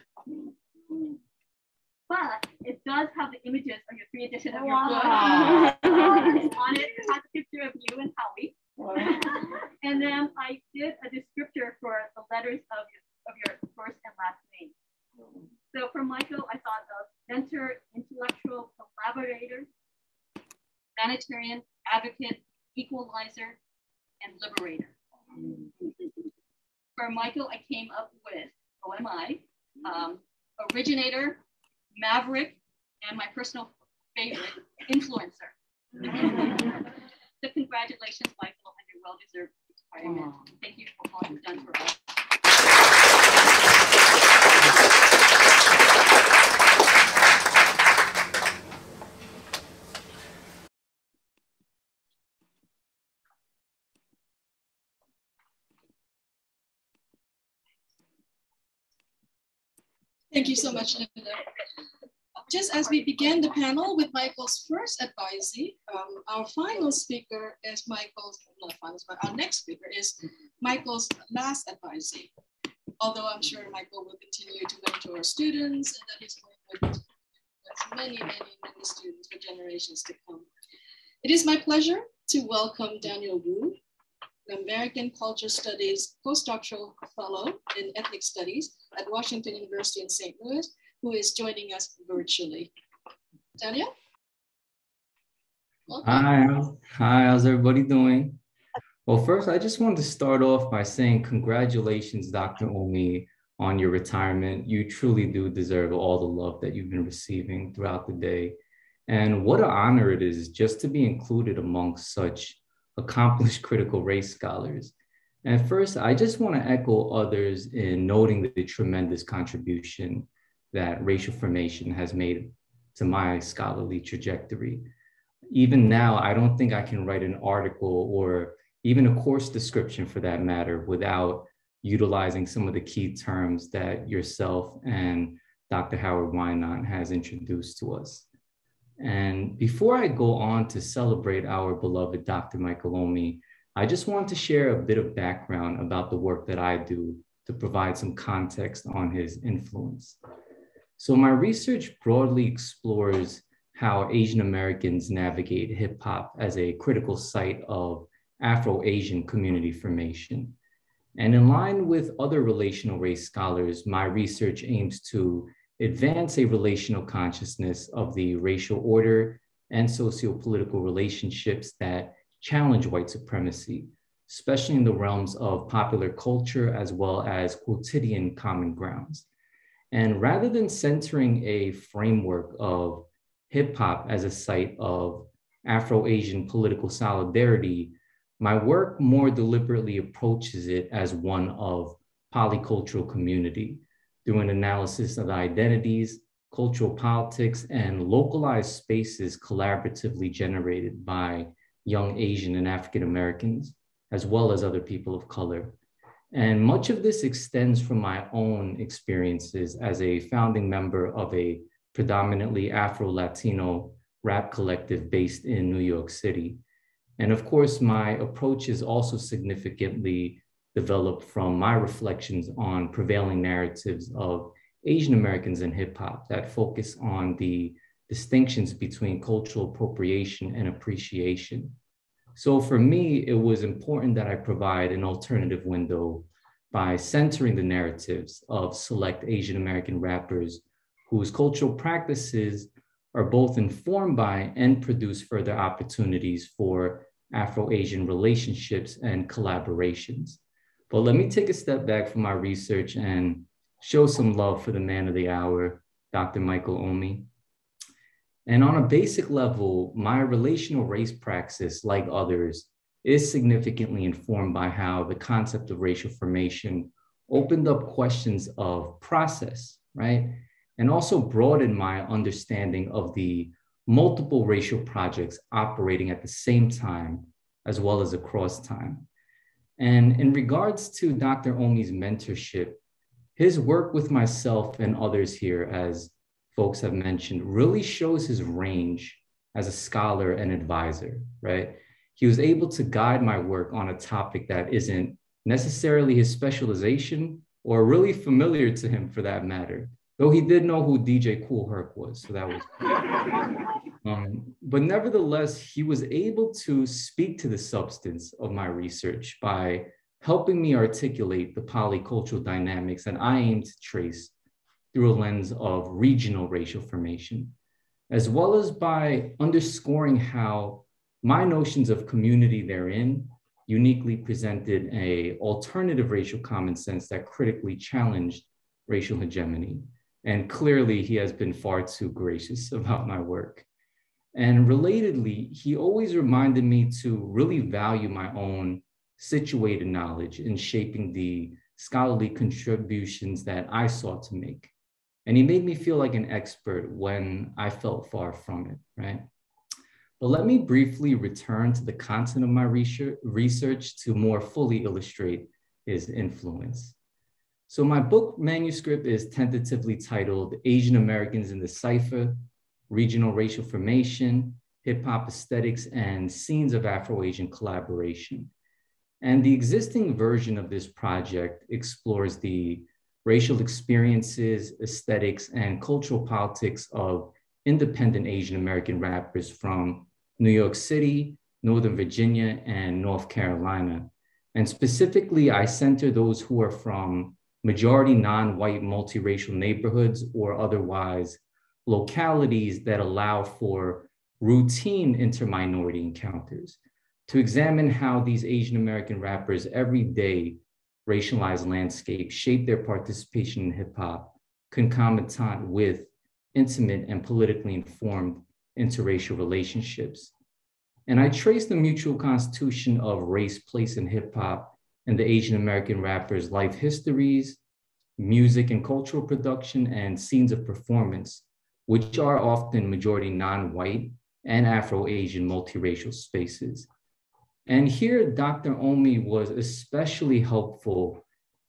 but it does have the images of your three edition of your book. on it, it has a picture of you and Howie. and then I did a descriptor for the letters of your of your first and last name. So for Michael, I thought of mentor, intellectual collaborator, humanitarian, advocate, equalizer, and liberator. For Michael, I came up with OMI, um, originator, maverick, and my personal favorite, influencer. so congratulations, Michael, on your well-deserved retirement. Thank you for all you've done for us. Thank you so much, Linda. Just as we begin the panel with Michael's first advisee, um, our final speaker is Michael's, not final, but our next speaker is Michael's last advisee. Although I'm sure Michael will continue to mentor students and that he's going to with many, many, many students for generations to come. It is my pleasure to welcome Daniel Woo, the American Culture Studies postdoctoral fellow in ethnic studies at Washington University in St. Louis, who is joining us virtually. Welcome. Hi, hi, how's everybody doing? Well, first, I just wanted to start off by saying congratulations, Dr. Omi, on your retirement. You truly do deserve all the love that you've been receiving throughout the day. And what an honor it is just to be included amongst such accomplished critical race scholars. And first, I just want to echo others in noting the tremendous contribution that racial formation has made to my scholarly trajectory. Even now, I don't think I can write an article or even a course description for that matter without utilizing some of the key terms that yourself and Dr. Howard Winant has introduced to us. And before I go on to celebrate our beloved Dr. Michael Omi, I just want to share a bit of background about the work that I do to provide some context on his influence. So, my research broadly explores how Asian Americans navigate hip hop as a critical site of Afro Asian community formation. And in line with other relational race scholars, my research aims to advance a relational consciousness of the racial order and socio-political relationships that challenge white supremacy, especially in the realms of popular culture as well as quotidian common grounds. And rather than centering a framework of hip hop as a site of Afro Asian political solidarity, my work more deliberately approaches it as one of polycultural community through an analysis of identities, cultural politics, and localized spaces collaboratively generated by young Asian and African Americans, as well as other people of color. And much of this extends from my own experiences as a founding member of a predominantly Afro Latino rap collective based in New York City. And of course, my approach is also significantly developed from my reflections on prevailing narratives of Asian Americans in hip hop that focus on the distinctions between cultural appropriation and appreciation. So for me, it was important that I provide an alternative window by centering the narratives of select Asian American rappers whose cultural practices are both informed by and produce further opportunities for Afro-Asian relationships and collaborations. But let me take a step back from my research and show some love for the man of the hour, Dr. Michael Omi. And on a basic level, my relational race praxis, like others, is significantly informed by how the concept of racial formation opened up questions of process, right? And also broadened my understanding of the multiple racial projects operating at the same time, as well as across time. And in regards to Dr. Omi's mentorship, his work with myself and others here, as folks have mentioned, really shows his range as a scholar and advisor, right? He was able to guide my work on a topic that isn't necessarily his specialization or really familiar to him for that matter, though he did know who DJ Kool Herc was, so that was. um, but nevertheless, he was able to speak to the substance of my research by helping me articulate the polycultural dynamics that I aim to trace through a lens of regional racial formation, as well as by underscoring how my notions of community therein uniquely presented a alternative racial common sense that critically challenged racial hegemony. And clearly he has been far too gracious about my work. And relatedly, he always reminded me to really value my own situated knowledge in shaping the scholarly contributions that I sought to make. And he made me feel like an expert when I felt far from it, right? But let me briefly return to the content of my research to more fully illustrate his influence. So my book manuscript is tentatively titled Asian Americans in the Cipher, Regional Racial Formation, Hip Hop Aesthetics, and Scenes of Afro-Asian Collaboration. And the existing version of this project explores the racial experiences, aesthetics, and cultural politics of independent Asian American rappers from New York City, Northern Virginia, and North Carolina. And specifically, I center those who are from majority non-white multiracial neighborhoods or otherwise localities that allow for routine interminority encounters to examine how these Asian American rappers every day racialized landscape shape their participation in hip hop concomitant with intimate and politically informed interracial relationships. And I trace the mutual constitution of race, place, and hip hop and the Asian American rappers' life histories, music and cultural production, and scenes of performance, which are often majority non white and Afro Asian multiracial spaces. And here, Dr. Omi was especially helpful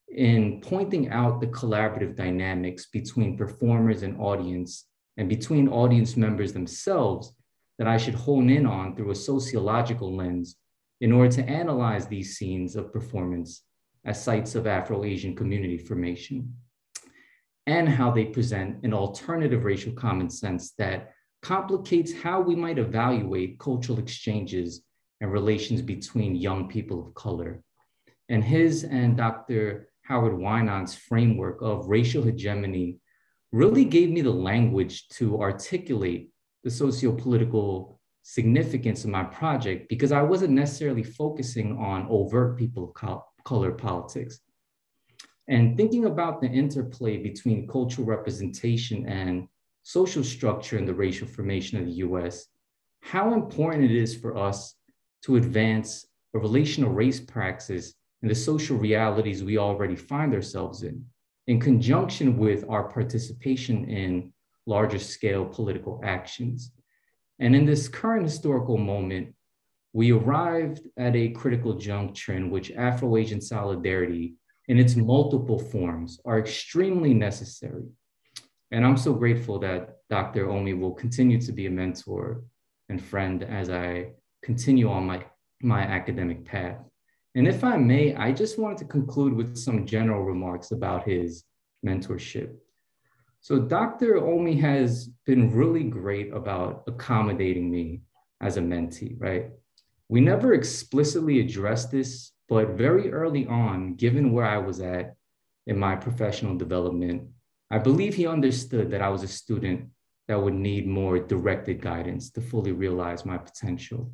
in pointing out the collaborative dynamics between performers and audience and between audience members themselves that I should hone in on through a sociological lens in order to analyze these scenes of performance as sites of Afro-Asian community formation and how they present an alternative racial common sense that complicates how we might evaluate cultural exchanges and relations between young people of color. And his and Dr. Howard Winant's framework of racial hegemony really gave me the language to articulate the socio-political significance of my project because I wasn't necessarily focusing on overt people of color politics. And thinking about the interplay between cultural representation and social structure in the racial formation of the US, how important it is for us to advance a relational race praxis and the social realities we already find ourselves in, in conjunction with our participation in larger scale political actions. And in this current historical moment, we arrived at a critical juncture in which Afro-Asian solidarity in its multiple forms are extremely necessary. And I'm so grateful that Dr. Omi will continue to be a mentor and friend as I continue on my, my academic path. And if I may, I just wanted to conclude with some general remarks about his mentorship. So Dr. Omi has been really great about accommodating me as a mentee, right? We never explicitly addressed this, but very early on, given where I was at in my professional development, I believe he understood that I was a student that would need more directed guidance to fully realize my potential.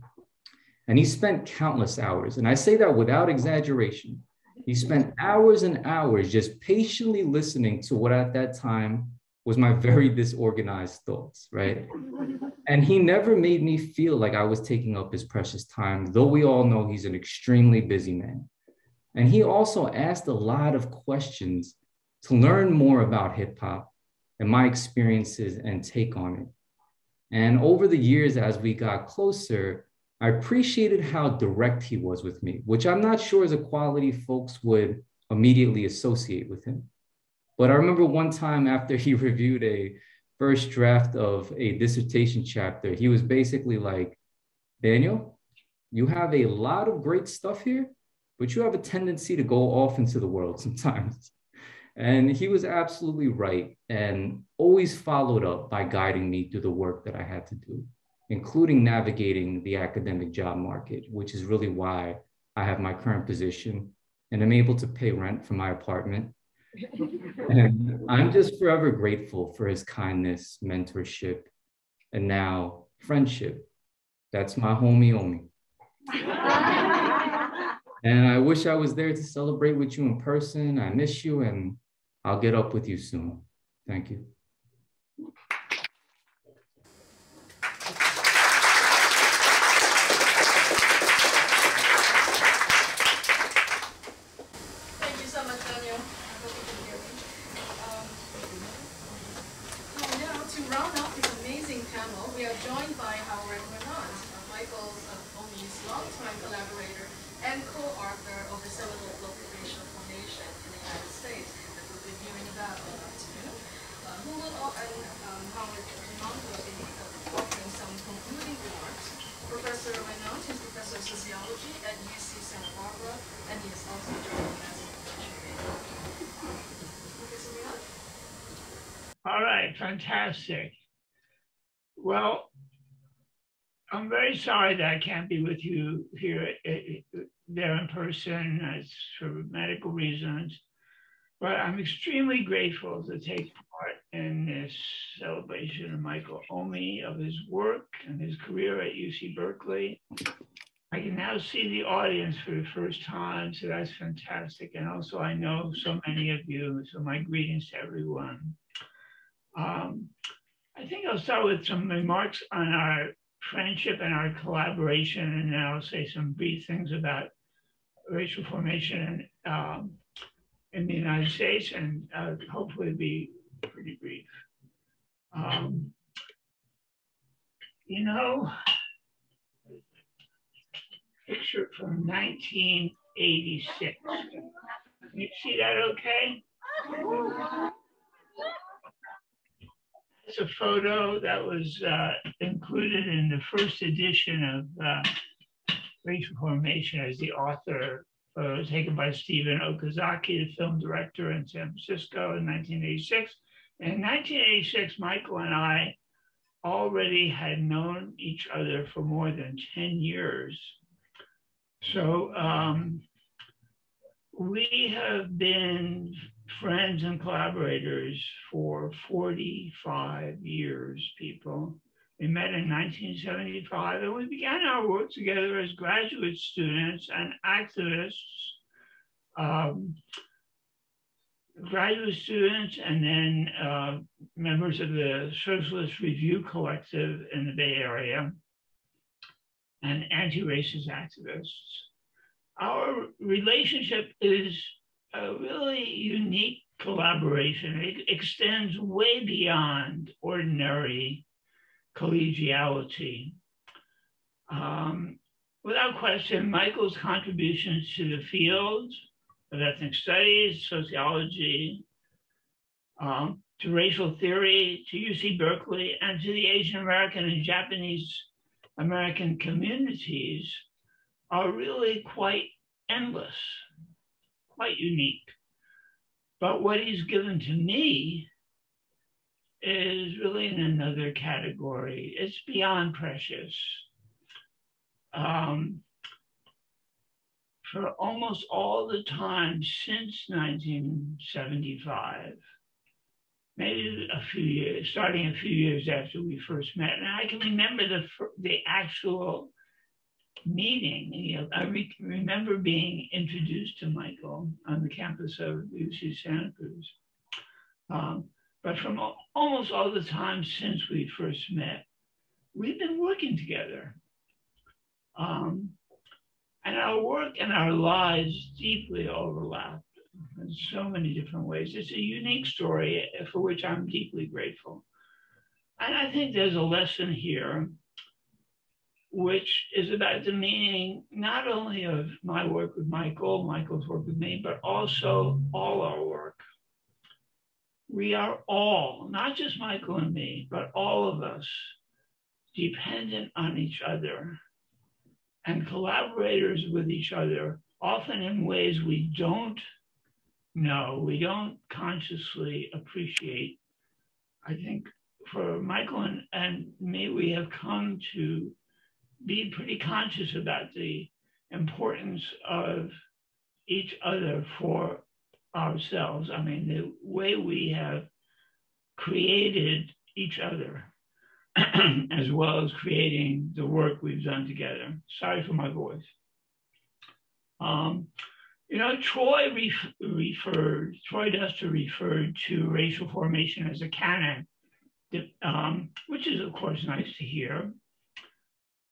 And he spent countless hours, and I say that without exaggeration. He spent hours and hours just patiently listening to what at that time was my very disorganized thoughts, right? And he never made me feel like I was taking up his precious time, though we all know he's an extremely busy man. And he also asked a lot of questions to learn more about hip hop and my experiences and take on it. And over the years, as we got closer, I appreciated how direct he was with me, which I'm not sure is a quality folks would immediately associate with him. But I remember one time after he reviewed a first draft of a dissertation chapter, he was basically like, Daniel, you have a lot of great stuff here, but you have a tendency to go off into the world sometimes. And he was absolutely right and always followed up by guiding me through the work that I had to do, including navigating the academic job market, which is really why I have my current position and I'm able to pay rent for my apartment and I'm just forever grateful for his kindness, mentorship, and now friendship. That's my homie Omi. and I wish I was there to celebrate with you in person. I miss you, and I'll get up with you soon. Thank you. Fantastic. Well, I'm very sorry that I can't be with you here eh, eh, there in person. It's for medical reasons. But I'm extremely grateful to take part in this celebration of Michael Omi, of his work and his career at UC Berkeley. I can now see the audience for the first time, so that's fantastic. And also, I know so many of you, so my greetings to everyone. Um, I think I'll start with some remarks on our friendship and our collaboration, and then I'll say some brief things about racial formation um, in the United States, and uh, hopefully be pretty brief. Um, you know, picture from 1986. Can You see that okay? It's a photo that was uh, included in the first edition of uh, Racial Formation as the author. Photo taken by Steven Okazaki, the film director in San Francisco in 1986. In 1986, Michael and I already had known each other for more than 10 years. So um, we have been friends and collaborators for 45 years, people. We met in 1975 and we began our work together as graduate students and activists, um, graduate students, and then uh, members of the Socialist Review Collective in the Bay Area and anti racist activists. Our relationship is a really unique collaboration. It extends way beyond ordinary collegiality. Um, without question, Michael's contributions to the field of ethnic studies, sociology, um, to racial theory, to UC Berkeley, and to the Asian American and Japanese American communities are really quite endless, quite unique. But what he's given to me is really in another category. It's beyond precious. Um, for almost all the time since 1975, maybe a few years, starting a few years after we first met. And I can remember the, the actual meeting. I re- remember being introduced to Michael on the campus of UC Santa Cruz. Um, but from almost all the time since we first met, we've been working together. Um, and our work and our lives deeply overlap in so many different ways. It's a unique story for which I'm deeply grateful. And I think there's a lesson here, which is about the meaning not only of my work with Michael, Michael's work with me, but also all our work. We are all, not just Michael and me, but all of us, dependent on each other and collaborators with each other, often in ways we don't know, we don't consciously appreciate. I think for Michael and, and me, we have come to be pretty conscious about the importance of each other for ourselves. I mean, the way we have created each other, as well as creating the work we've done together. Sorry for my voice. Um, you know, Troy ref- referred, Troy Duster referred to racial formation as a canon, um, which is, of course, nice to hear.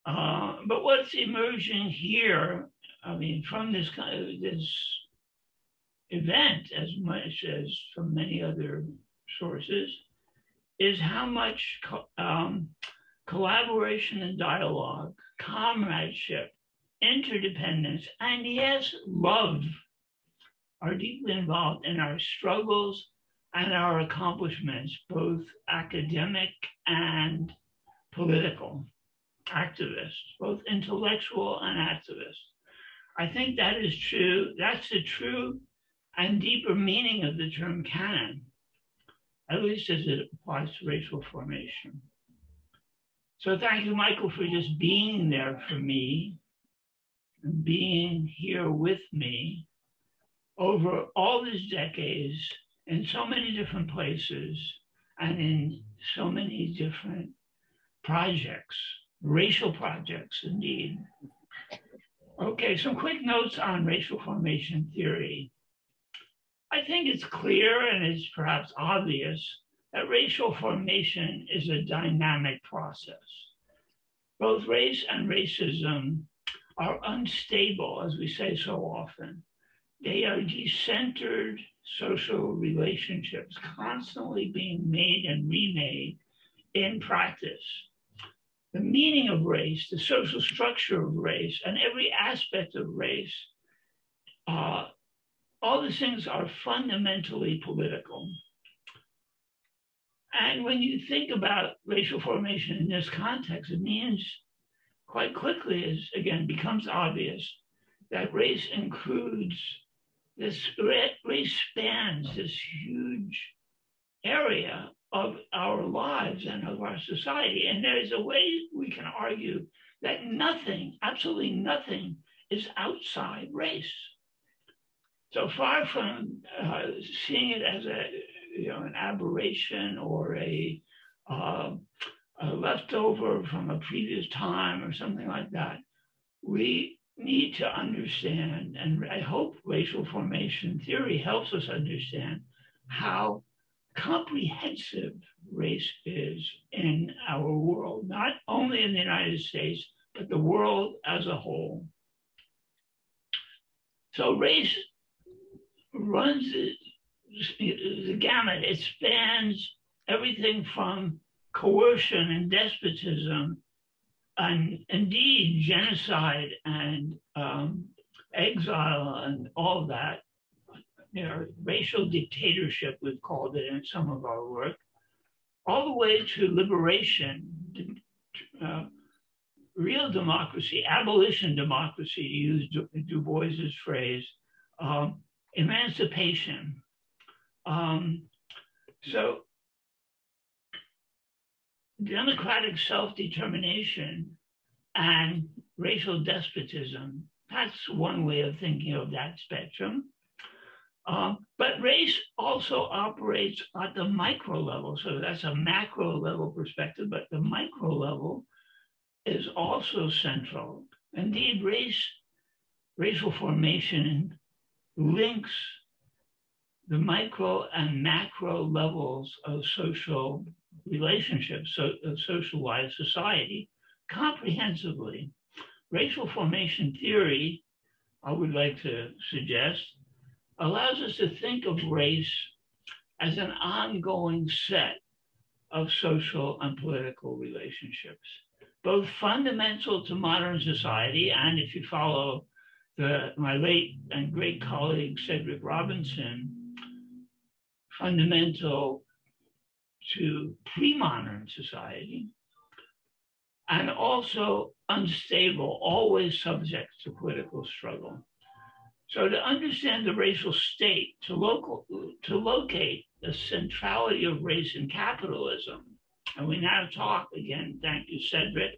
Uh, but what's emerging here, I mean, from this kind of this event, as much as from many other sources, is how much co- um, collaboration and dialogue, comradeship, interdependence, and yes, love are deeply involved in our struggles and our accomplishments, both academic and political activists, both intellectual and activists. I think that is true. That's the true and deeper meaning of the term canon, at least as it applies to racial formation. So thank you, Michael, for just being there for me and being here with me over all these decades in so many different places and in so many different projects, racial projects indeed. Okay, some quick notes on racial formation theory. I think it's clear and it's perhaps obvious that racial formation is a dynamic process. Both race and racism are unstable, as we say so often. They are decentered social relationships constantly being made and remade in practice. The meaning of race, the social structure of race, and every aspect of race, uh, all these things are fundamentally political. And when you think about racial formation in this context, it means quite quickly as again becomes obvious that race includes this race spans this huge area of our lives and of our society and there is a way we can argue that nothing absolutely nothing is outside race so far from uh, seeing it as a you know an aberration or a uh, uh, left over from a previous time or something like that. We need to understand, and I hope racial formation theory helps us understand how comprehensive race is in our world, not only in the United States, but the world as a whole. So race, runs the, gamut. It spans everything from coercion and despotism and indeed genocide and um, exile and all that. You know, racial dictatorship, we've called it in some of our work, all the way to liberation, uh, real democracy, abolition democracy, to use Du, du Bois's phrase, um, emancipation. Um, so democratic self-determination and racial despotism, that's one way of thinking of that spectrum. Um, but race also operates at the micro level. So that's a macro level perspective, but the micro level is also central. Indeed, race, racial formation links the micro and macro levels of social relationships, so, of socialized society, comprehensively. Racial formation theory, I would like to suggest, allows us to think of race as an ongoing set of social and political relationships, both fundamental to modern society, and if you follow the, my late and great colleague Cedric Robinson, fundamental to pre-modern society, and also unstable, always subject to political struggle. So to understand the racial state, to, local, to locate the centrality of race in capitalism, and we now talk again, thank you, Cedric,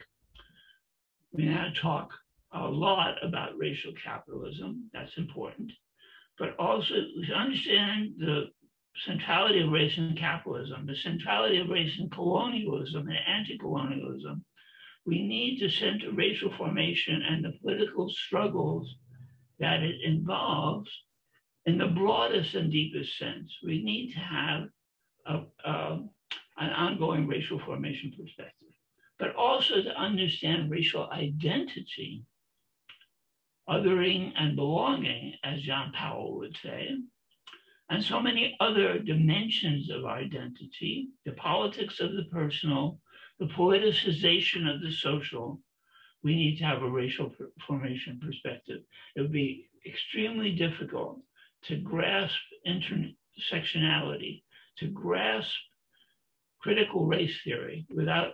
we now talk a lot about racial capitalism, that's important, but also to understand the centrality of race in capitalism, the centrality of race in colonialism and anti-colonialism, we need to center racial formation and the political struggles that it involves in the broadest and deepest sense. We need to have a, a, an ongoing racial formation perspective, but also to understand racial identity, othering and belonging, as John Powell would say, and so many other dimensions of identity, the politics of the personal, the politicization of the social, we need to have a racial formation perspective. It would be extremely difficult to grasp intersectionality, to grasp critical race theory without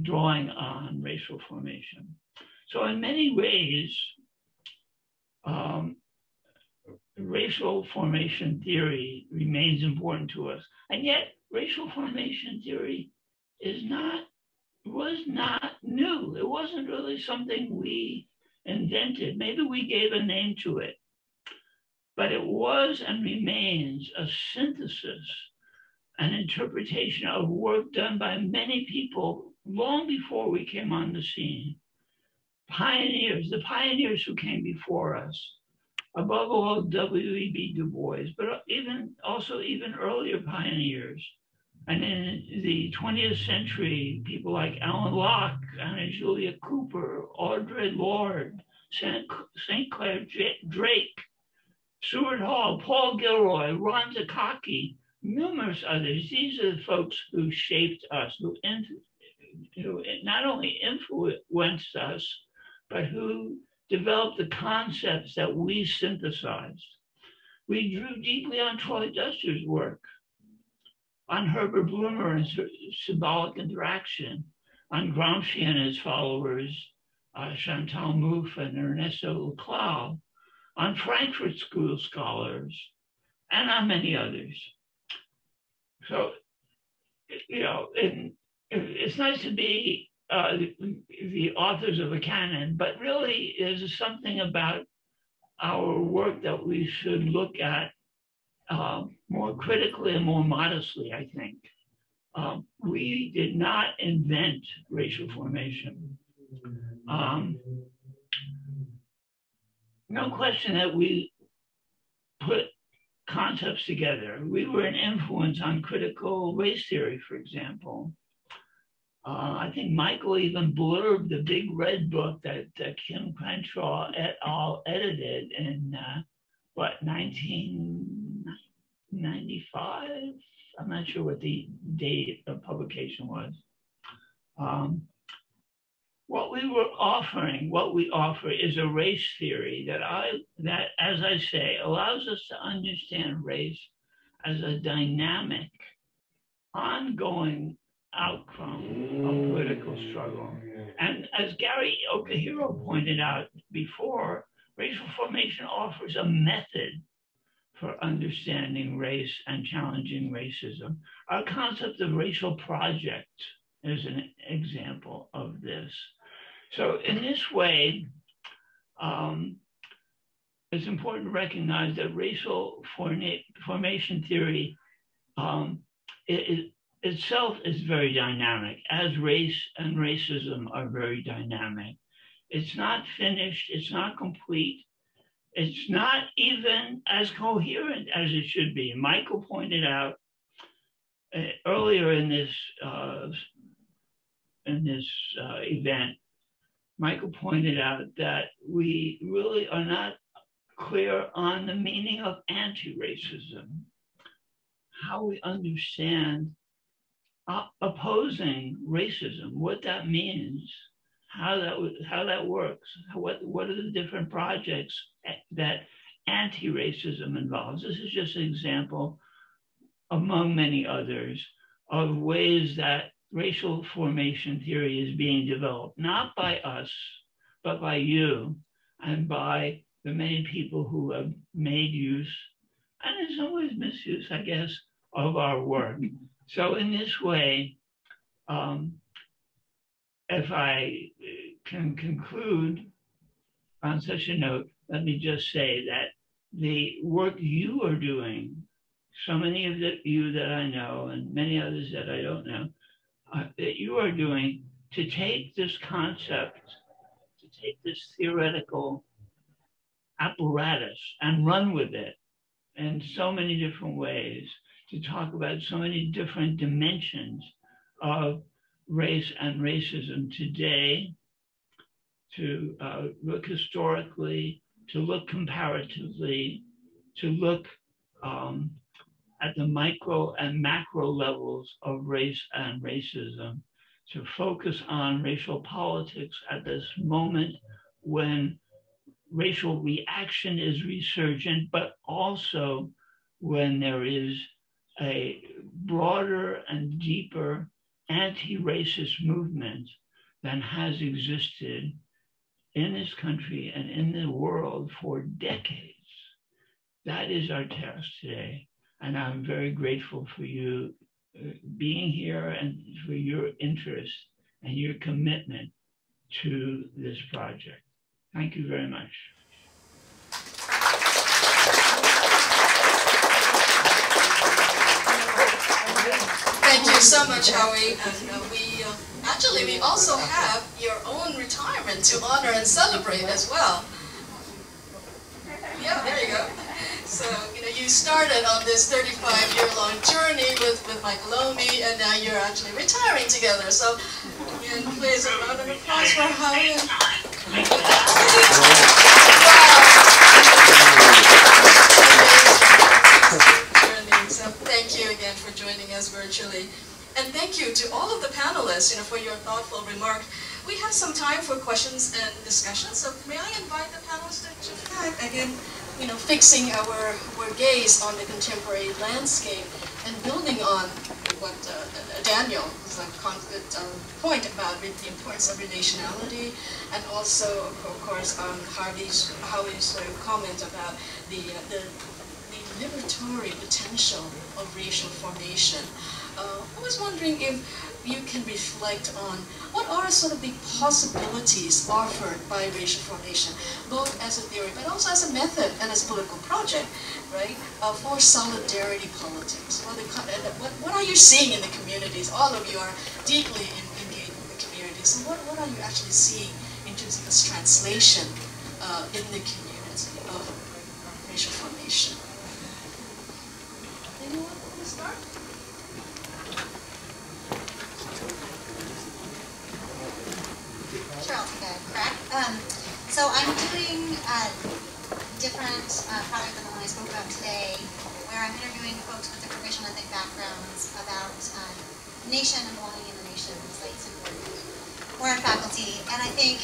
drawing on racial formation. So in many ways, um, racial formation theory remains important to us. And yet racial formation theory is not was not new. It wasn't really something we invented. Maybe we gave a name to it, but it was and remains a synthesis, an interpretation of work done by many people long before we came on the scene. Pioneers, the pioneers who came before us, above all W.E.B. Du Bois, but even also even earlier pioneers and in the 20th century, people like Alain Locke, Anna Julia Cooper, Audre Lorde, St. Clair Drake, Stuart Hall, Paul Gilroy, Ron Takaki, numerous others. These are the folks who shaped us, who, who not only influenced us, but who developed the concepts that we synthesized. We drew deeply on Troy Duster's work on Herbert Blumer and symbolic interaction, on Gramsci and his followers, uh, Chantal Mouffe and Ernesto Laclau, on Frankfurt School scholars, and on many others. So, you know, it, it's nice to be uh, the, the authors of a canon, but really there's something about our work that we should look at um, more critically and more modestly, I think. Um, we did not invent racial formation. Um, no question that we put concepts together. We were an influence on critical race theory, for example. Uh, I think Michael even blurbed the big red book that uh, Kim Crenshaw et al. edited in uh, what, 1995? I'm not sure what the date of publication was. Um, what we were offering, what we offer is a race theory that I, that as I say, allows us to understand race as a dynamic, ongoing outcome of political struggle. And as Gary Okihiro pointed out before, racial formation offers a method for understanding race and challenging racism. Our concept of racial project is an example of this. So in this way, um, it's important to recognize that racial formation theory um, it, it itself is very dynamic, as race and racism are very dynamic. It's not finished, it's not complete, it's not even as coherent as it should be. Michael pointed out uh, earlier in this uh, in this uh, event, Michael pointed out that we really are not clear on the meaning of anti-racism, how we understand opposing racism, what that means, how that how that works, what what are the different projects that anti-racism involves. This is just an example, among many others, of ways that racial formation theory is being developed, not by us, but by you and by the many people who have made use, and in some ways misuse, I guess, of our work. So in this way, um, if I can conclude on such a note, let me just say that the work you are doing, so many of the, you that I know and many others that I don't know, uh, that you are doing to take this concept, to take this theoretical apparatus and run with it in so many different ways, to talk about so many different dimensions of race and racism today, to uh, look historically, to look comparatively, to look um, at the micro and macro levels of race and racism, to focus on racial politics at this moment when racial reaction is resurgent, but also when there is a broader and deeper anti racist movement than has existed in this country and in the world for decades. That is our task today. And I'm very grateful for you uh, being here and for your interest and your commitment to this project. Thank you very much. Thank you so much, Howie. And uh, we uh, actually we also have your own retirement to honor and celebrate as well. Yeah, there you go. So, you know, you started on this 35-year-long journey with, with Michael Omi, and now you're actually retiring together. So, again, please, a round of applause for Howie. So thank you again for joining us virtually. And thank you to all of the panelists, you know, for your thoughtful remarks. We have some time for questions and discussion, so may I invite the panelists to back again you know, fixing our, our gaze on the contemporary landscape and building on what uh, Daniel was a um, point about the importance of relationality, and also, of course, um, Harvey's, Howie's uh, comment about the, uh, the, the liberatory potential of racial formation. Uh, I was wondering if you can reflect on what are sort of the possibilities offered by racial formation, both as a theory, but also as a method and as a political project, right, uh, for solidarity politics. What, the, what, what, are you seeing in the communities? All of you are deeply engaged in the communities. So what, what are you actually seeing in terms of this translation uh, in the community of racial formation? Anyone want to start? A crack. Um, so I'm doing uh, different uh, than the one I spoke about today, where I'm interviewing folks with racial ethnic backgrounds about um, nation and belonging in the nation, sites important, or in faculty. And I think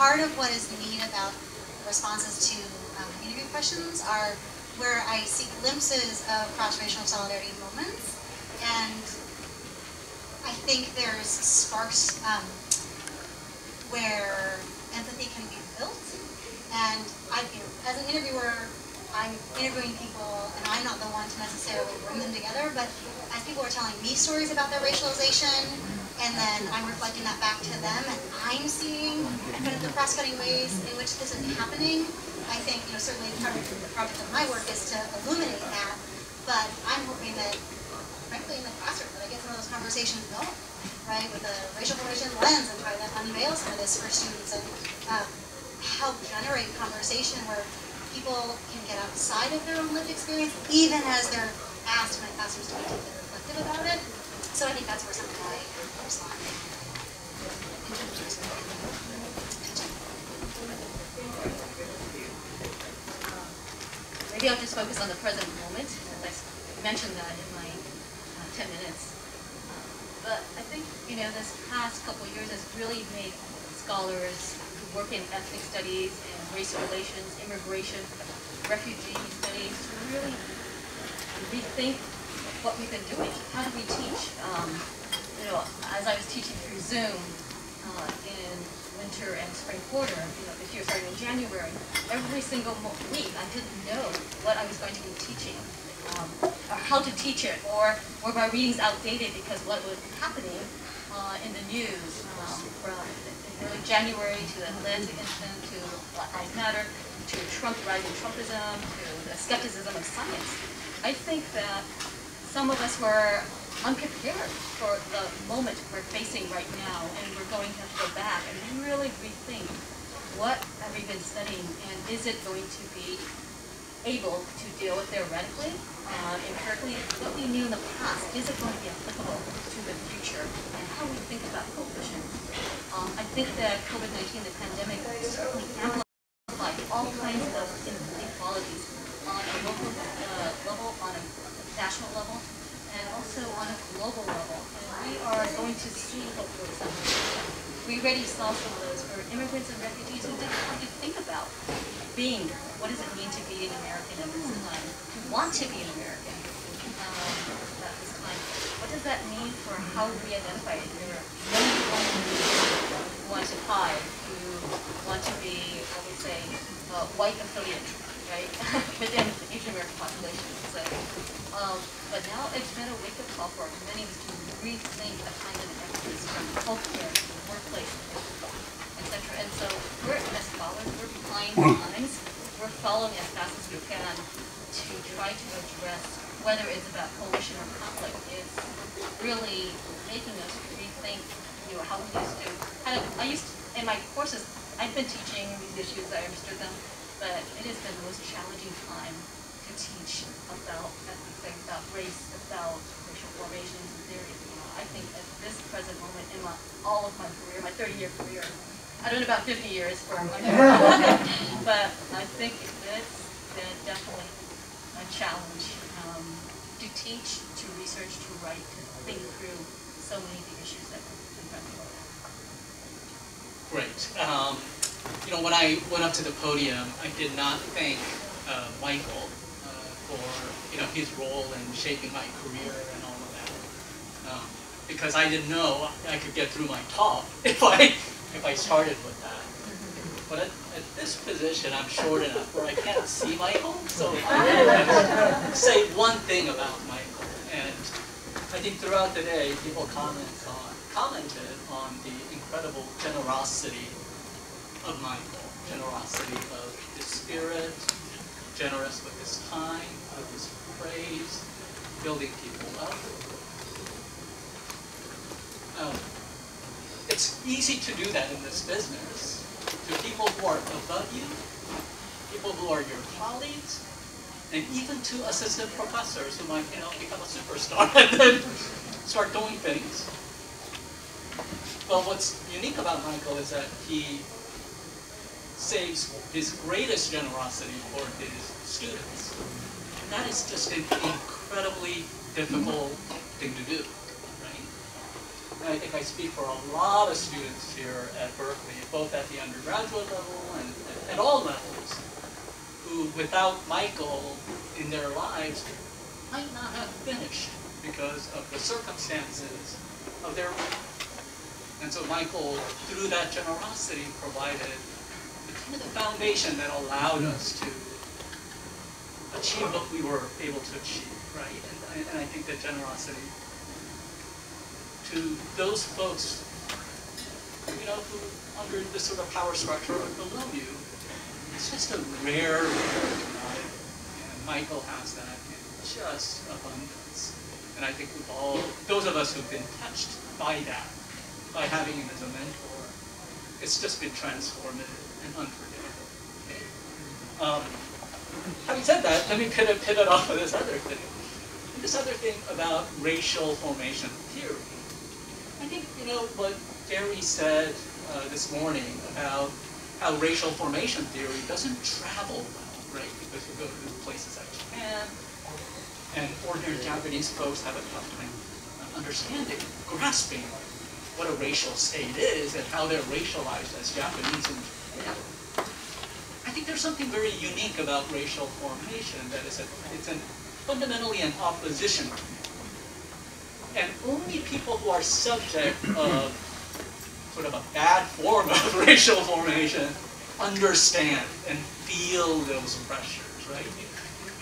part of what is neat about responses to um, interview questions are where I see glimpses of cross-racial solidarity moments. And I think there's sparks um, where empathy can be built. And I, you know, as an interviewer, I'm interviewing people, and I'm not the one to necessarily bring them together, but as people are telling me stories about their racialization, and then I'm reflecting that back to them, and I'm seeing kind of the cross-cutting ways in which this is happening. I think, you know, certainly part of the project of my work is to illuminate that, but I'm hoping that, frankly, in the classroom, that I get some of those conversations going, right, with a racial formation lens and try to unveil some of this for students and uh, help generate conversation where people can get outside of their own lived experience, even as they're asked my classrooms to be reflective about it. So I think that's where some of my lie. Maybe I'll just focus on the present moment, I mentioned that in my uh, 10 minutes. But I think, you know, this past couple of years has really made scholars who work in ethnic studies and race relations, immigration, refugee studies, to really rethink what we've been doing. How do we teach? Um, you know, as I was teaching through Zoom uh, in winter and spring quarter, you know, this year starting in January, every single week I didn't know what I was going to be teaching, um, or how to teach it, or were my readings outdated because what was happening uh, in the news um, from early January to the Atlanta incident to Black Lives Matter to Trump rising Trumpism to the skepticism of science. I think that some of us were unprepared for the moment we're facing right now, and we're going to have to go back and really rethink what have we been studying, and is it going to be able to deal with theoretically, uh, empirically, what we knew in the past, is it going to be applicable to the future, and how we think about coalition. Um, I think that COVID-19, the pandemic, certainly amplified all kinds of inequalities on a local uh, level, on a national level, and also on a global level. And we are going to see hopefully some. We already saw some of those for immigrants and refugees who didn't have to think about being, what does it mean to be an American at this time, want to be an American um, at this time. What does that mean for how we identify people who want to hide, who want to be, what we say, uh, white affiliate, right, within the Asian American population. So, um, but now it's been a wake-up call for many to rethink the kind of emphasis from healthcare, workplace, etc. And so we're, as scholars, we're times. We're following as fast as we can to try to address whether it's about coalition or conflict. It's really making us rethink, you know, how we used to. Kind of, I used to, in my courses, I've been teaching these issues. I understood them, but it has been the most challenging time to teach about ethnic about race, about racial formations and theories. You know, I think at this present moment in my all of my career, my 30-year career, I don't know about 50 years for my but I think it's definitely a challenge um, to teach, to research, to write, to think through so many of the issues that confront the world. Great. Um, you know, when I went up to the podium, I did not thank uh, Michael uh, for you know his role in shaping my career and all of that, um, because I didn't know I could get through my talk if I if I started with that. But at, at this position, I'm short enough where I can't see Michael, so I say one thing about Michael. And I think throughout the day, people comment on, commented on the incredible generosity of Michael, generosity of his spirit, generous with his time, with his praise, building people up. Um, it's easy to do that in this business. To people who are above you, people who are your colleagues, and even to assistant professors who might, you know, become a superstar and then start doing things. Well, what's unique about Michael is that he saves his greatest generosity for his students. And that is just an incredibly difficult thing to do? And I think I speak for a lot of students here at Berkeley, both at the undergraduate level and at all levels, who without Michael in their lives might not have finished because of the circumstances of their life. And so Michael, through that generosity, provided the kind of the foundation that allowed us to achieve what we were able to achieve, right? And, and I think that generosity to those folks, you know, who under the sort of power structure are below you, it's just a rare, rare commodity. And Michael has that in just abundance. And I think we've all, those of us who've been touched by that, by having him as a mentor, it's just been transformative and unforgettable. Okay? Um, having said that, let me pivot, pivot off of this other thing. This other thing about racial formation theory. I think, you know, what Gary said uh, this morning about how racial formation theory doesn't travel well, right? Because you go to places like Japan, and ordinary Japanese folks have a tough time understanding, grasping what a racial state is and how they're racialized as Japanese in Japan. I think there's something very unique about racial formation that is a, it's an, fundamentally an opposition and only people who are subject of sort of a bad form of racial formation understand and feel those pressures, right? You,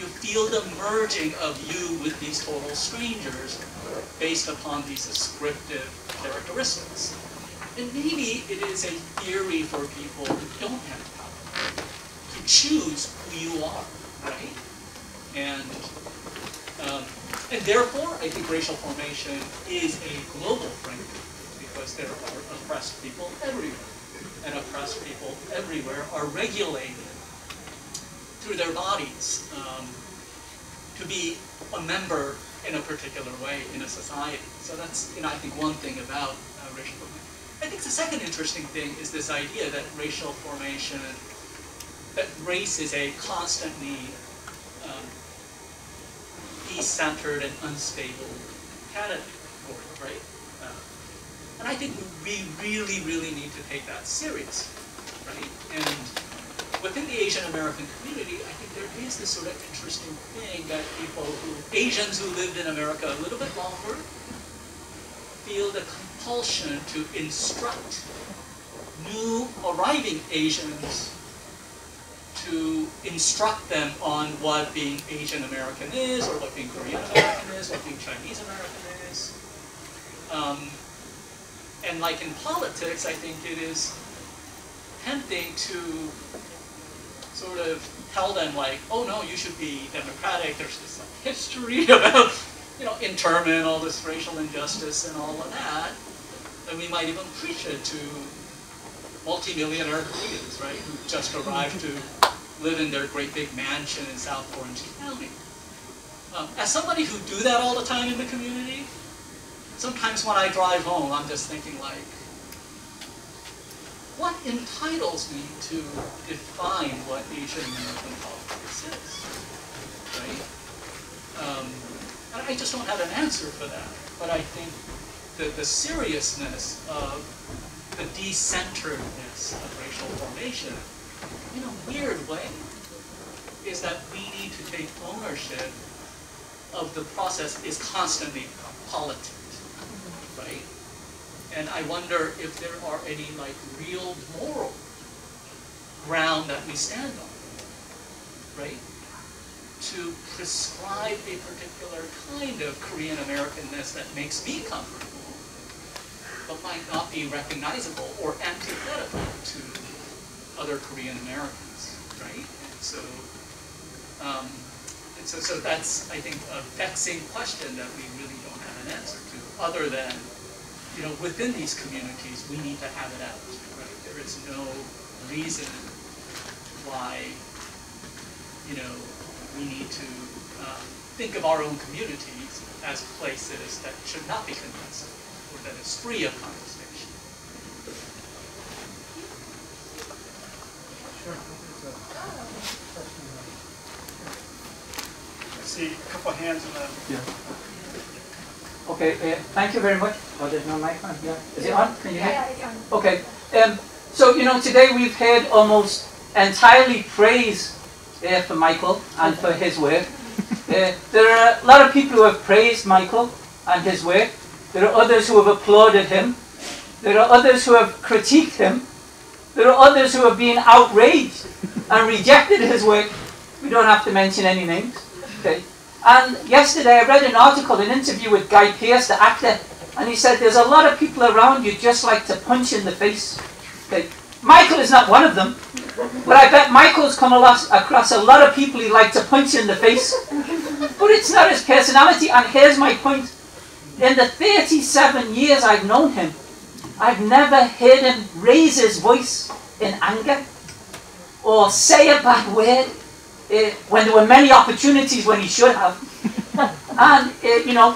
you feel the merging of you with these total strangers based upon these descriptive characteristics. And maybe it is a theory for people who don't have power to choose who you are, right? And um, and therefore, I think racial formation is a global framework because there are oppressed people everywhere. And oppressed people everywhere are regulated through their bodies um, to be a member in a particular way in a society. So that's, you know, I think one thing about uh, racial formation. I think the second interesting thing is this idea that racial formation, that race is a constantly um, de-centered and unstable category, right? Uh, and I think we really, really need to take that serious, right? And within the Asian American community, I think there is this sort of interesting thing that people who, Asians who lived in America a little bit longer, feel the compulsion to instruct new arriving Asians to instruct them on what being Asian American is, or what being Korean American is, what being Chinese American is. Um, and like in politics, I think it is tempting to sort of tell them like, oh no, you should be democratic. There's this like, history about, you know, internment, all this racial injustice and all of that. And we might even preach it to multimillionaire Koreans, right, who just arrived to live in their great big mansion in South Orange County. Um, as somebody who do that all the time in the community, sometimes when I drive home, I'm just thinking like, what entitles me to define what Asian American politics is, right? Um, and I just don't have an answer for that. But I think the, the seriousness of the decenteredness of racial formation in a weird way, is that we need to take ownership of the process is constantly politics, right? And I wonder if there are any like real moral ground that we stand on, right? To prescribe a particular kind of Korean Americanness that makes me comfortable, but might not be recognizable or antithetical to other Korean Americans, right? And so, um, and so, so that's, I think, a vexing question that we really don't have an answer to, other than, you know, within these communities, we need to have it out, right? There is no reason why, you know, we need to uh, think of our own communities as places that should not be contested, or that is free of I see a couple of hands in the. Yeah. Okay, uh, thank you very much. Oh, there's no mic on. Yeah. Is it on? Can you hear? Yeah, it's on. Okay. Um, so, you know, today we've heard almost entirely praise uh, for Michael and for his work. Uh, there are a lot of people who have praised Michael and his work. There are others who have applauded him. There are others who have critiqued him. There are others who have been outraged and rejected his work. We don't have to mention any names. Okay. And yesterday I read an article, an interview with Guy Pearce, the actor, and he said there's a lot of people around you just like to punch in the face. Okay. Michael is not one of them, but I bet Michael's come across a lot of people he like to punch in the face. But it's not his personality, and here's my point. In the 37 years I've known him, I've never heard him raise his voice in anger or say a bad word uh, when there were many opportunities when he should have. and, uh, you know,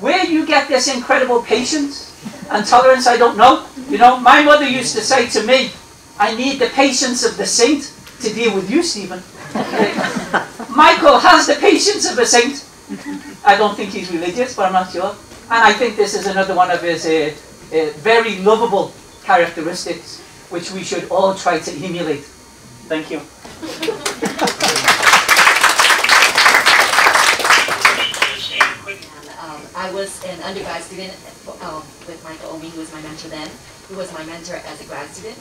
where you get this incredible patience and tolerance, I don't know. You know, my mother used to say to me, I need the patience of the saint to deal with you, Stephen. Michael has the patience of a saint. I don't think he's religious, but I'm not sure. And I think this is another one of his uh, very lovable characteristics, which we should all try to emulate. Thank you. Um, I was an undergrad student um, with Michael Omi, who was my mentor then, who was my mentor as a grad student.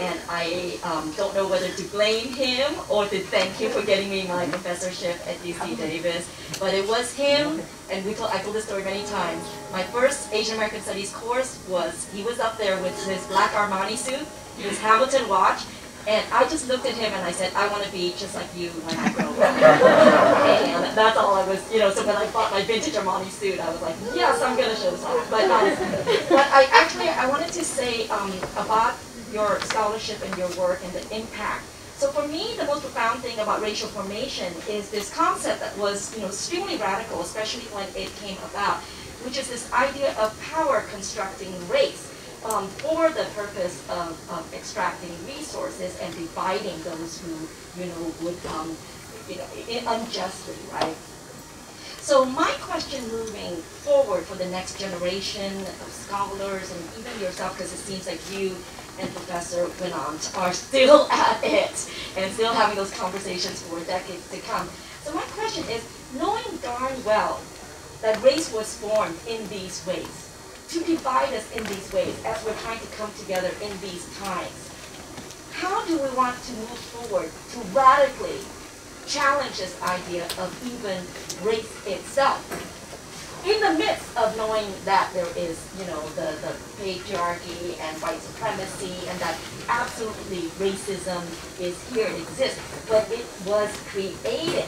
And I um, don't know whether to blame him or to thank him for getting me my professorship at UC Davis. But it was him, and we told, I told this story many times. My first Asian American Studies course was, he was up there with his black Armani suit, his Hamilton watch, and I just looked at him and I said, I want to be just like you when I grow up. and that's all I was, you know, so when I bought my vintage Armani suit, I was like, yes, I'm going to show this off. But, um, but I actually, I wanted to say um, about your scholarship and your work and the impact. So for me, the most profound thing about racial formation is this concept that was, you know, extremely radical, especially when it came about, which is this idea of power constructing race um, for the purpose of, of, extracting resources and dividing those who, you know, would, um, you know, unjustly, right? So my question moving forward for the next generation of scholars and even yourself, because it seems like you and Professor Winant are still at it and still having those conversations for decades to come. So my question is, knowing darn well that race was formed in these ways, to divide us in these ways as we're trying to come together in these times. How do we want to move forward to radically challenge this idea of even race itself? In the midst of knowing that there is, you know, the, the patriarchy and white supremacy and that absolutely racism is here, it exists, but it was created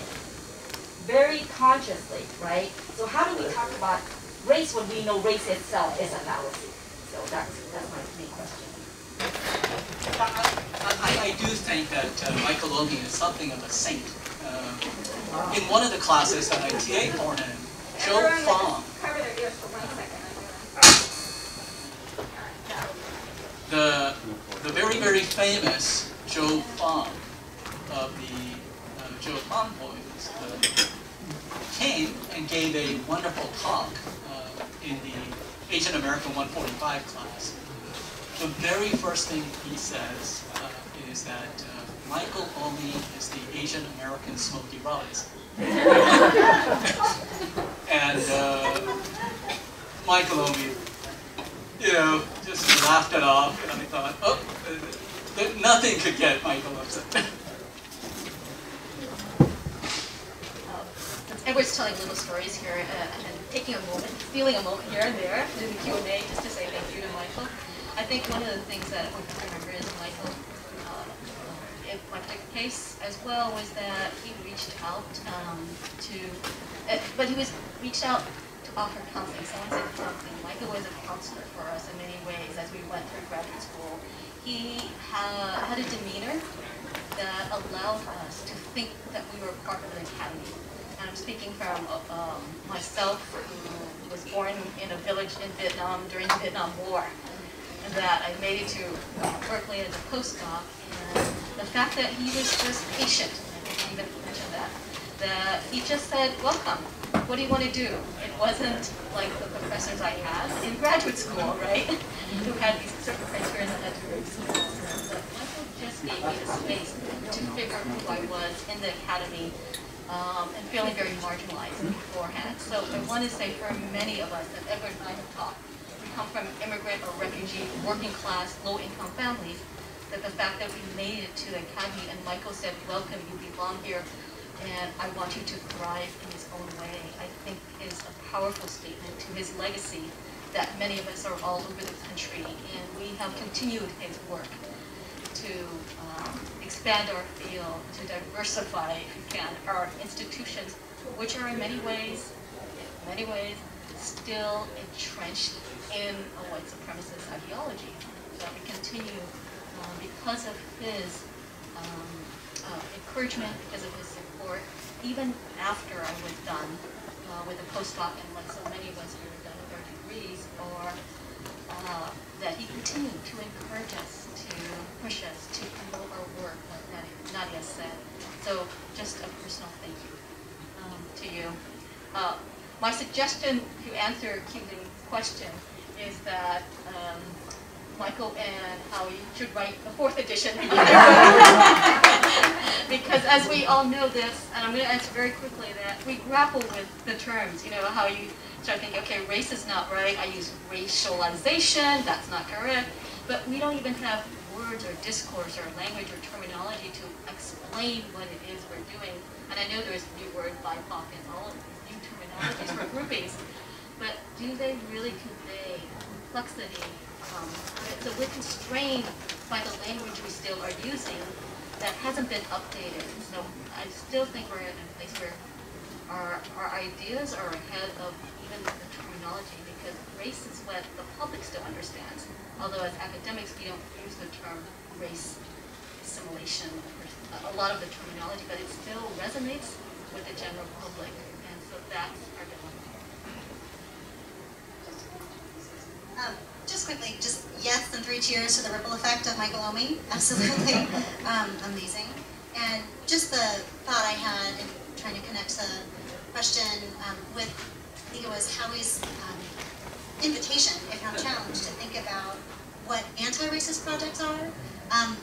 very consciously, right? So how do we talk about race when we know race itself is a fallacy? So that's, that's my main question. I, I, do think that uh, Michael Omi is something of a saint. Uh, in one of the classes that I TA for him, Joe Fong, the, the very, very famous Joe Fong of the uh, Joe Fong Boys uh, came and gave a wonderful talk in the Asian American 145 class, the very first thing he says uh, is that uh, Michael Omi is the Asian American Smokey Robinson. and uh, Michael Omi, you know, just laughed it off, and I thought, oh, uh, nothing could get Michael upset. Edward's telling little stories here, uh, and taking a moment, stealing a moment here and there in the Q&A just to say thank you to Michael. I think one of the things that we remember is Michael, uh, in my case as well, was that he reached out um, to, uh, but he was reached out to offer counseling. Someone said counseling. Michael was a counselor for us in many ways as we went through graduate school. He ha had a demeanor that allowed us to think that we were part of an academy I'm speaking from um, myself, who was born in a village in Vietnam during the Vietnam War. And that I made it to Berkeley as a postdoc. And the fact that he was just patient, I think he even mentioned that, that he just said, welcome, what do you want to do? It wasn't like the professors I had in graduate school, right? Who had these certain criteria that had to go to school. But Michael just gave me the space to figure who I was in the academy um, and feeling very marginalized beforehand. So I want to say for many of us that Edward and I have talked, we come from immigrant or refugee, working class, low income families, that the fact that we made it to the academy and Michael said, welcome, you belong here, and I want you to thrive in his own way, I think is a powerful statement to his legacy that many of us are all over the country, and we have continued his work to um, expand our field, to diversify, if you can, our institutions, which are in many ways, in many ways, still entrenched in a white supremacist ideology. So we continue, um, because of his um, uh, encouragement, because of his support, even after I was done uh, with a postdoc and like so many of us here have done with our degrees, or uh, that he continued to encourage us push us to promote our work, like Nadia said. So just a personal thank you um, to you. Uh, my suggestion to answer Keelan's question is that um, Michael and Howie should write a fourth edition. because as we all know this, and I'm going to answer very quickly that we grapple with the terms, you know, how you start thinking, okay, race is not right, I use racialization, that's not correct, but we don't even have words or discourse or language or terminology to explain what it is we're doing. And I know there's a new word BIPOC and all of these new terminologies for groupings, but do they really convey complexity? Um, so we're constrained by the language we still are using that hasn't been updated. So I still think we're in a place where our, our ideas are ahead of even the terminology because race is what the public still understands although as academics we don't use the term race assimilation, a lot of the terminology, but it still resonates with the general public, and so that's our dilemma. Um, just quickly, just yes and three cheers to the ripple effect of Michael Omi. Absolutely um, amazing. And just the thought I had in trying to connect the question um, with, I think it was Howie's um, invitation, if not challenge, to think about what anti-racist projects are. Um,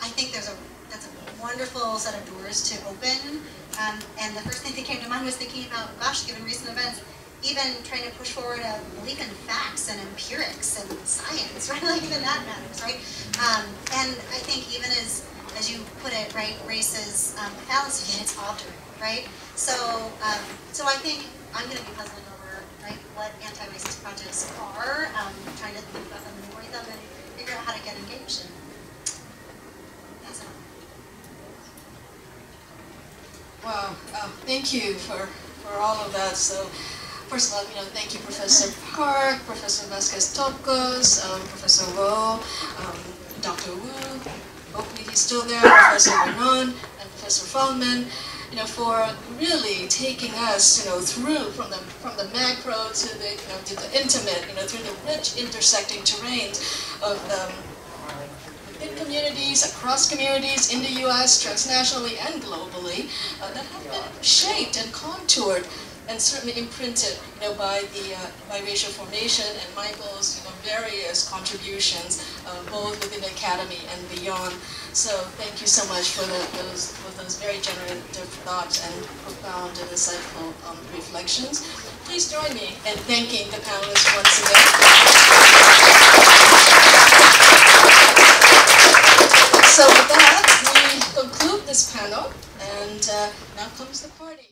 I think there's a that's a wonderful set of doors to open. Um, and the first thing that came to mind was thinking about, gosh, given recent events, even trying to push forward a belief in facts and empirics and science, right? Like even that matters, right? Um, and I think even as as you put it, right, race is um, a fallacy and it's altering, right? So um, so I think I'm going to be puzzling right, what anti-racist projects are, um, trying to think about them and avoid them and figure out how to get engaged. And that's it. Wow, uh, thank you for, for all of that. So first of all, you know, thank you, Professor Park, Professor Vasquez Tokos, um, Professor Vo, um, Dr. Woo, hopefully he's still there, Professor Vernon, and Professor Feldman you know, for really taking us, you know, through from the from the macro to the, you know, to the intimate, you know, through the rich intersecting terrains of um, within communities, across communities, in the U.S., transnationally and globally, uh, that have been shaped and contoured and certainly imprinted, you know, by the uh, by racial formation and Michael's, you know, various contributions, uh, both within the academy and beyond. So thank you so much for the, those those very generative thoughts and profound and insightful um, reflections. Please join me in thanking the panelists once again. So with that, we conclude this panel, and uh, now comes the party.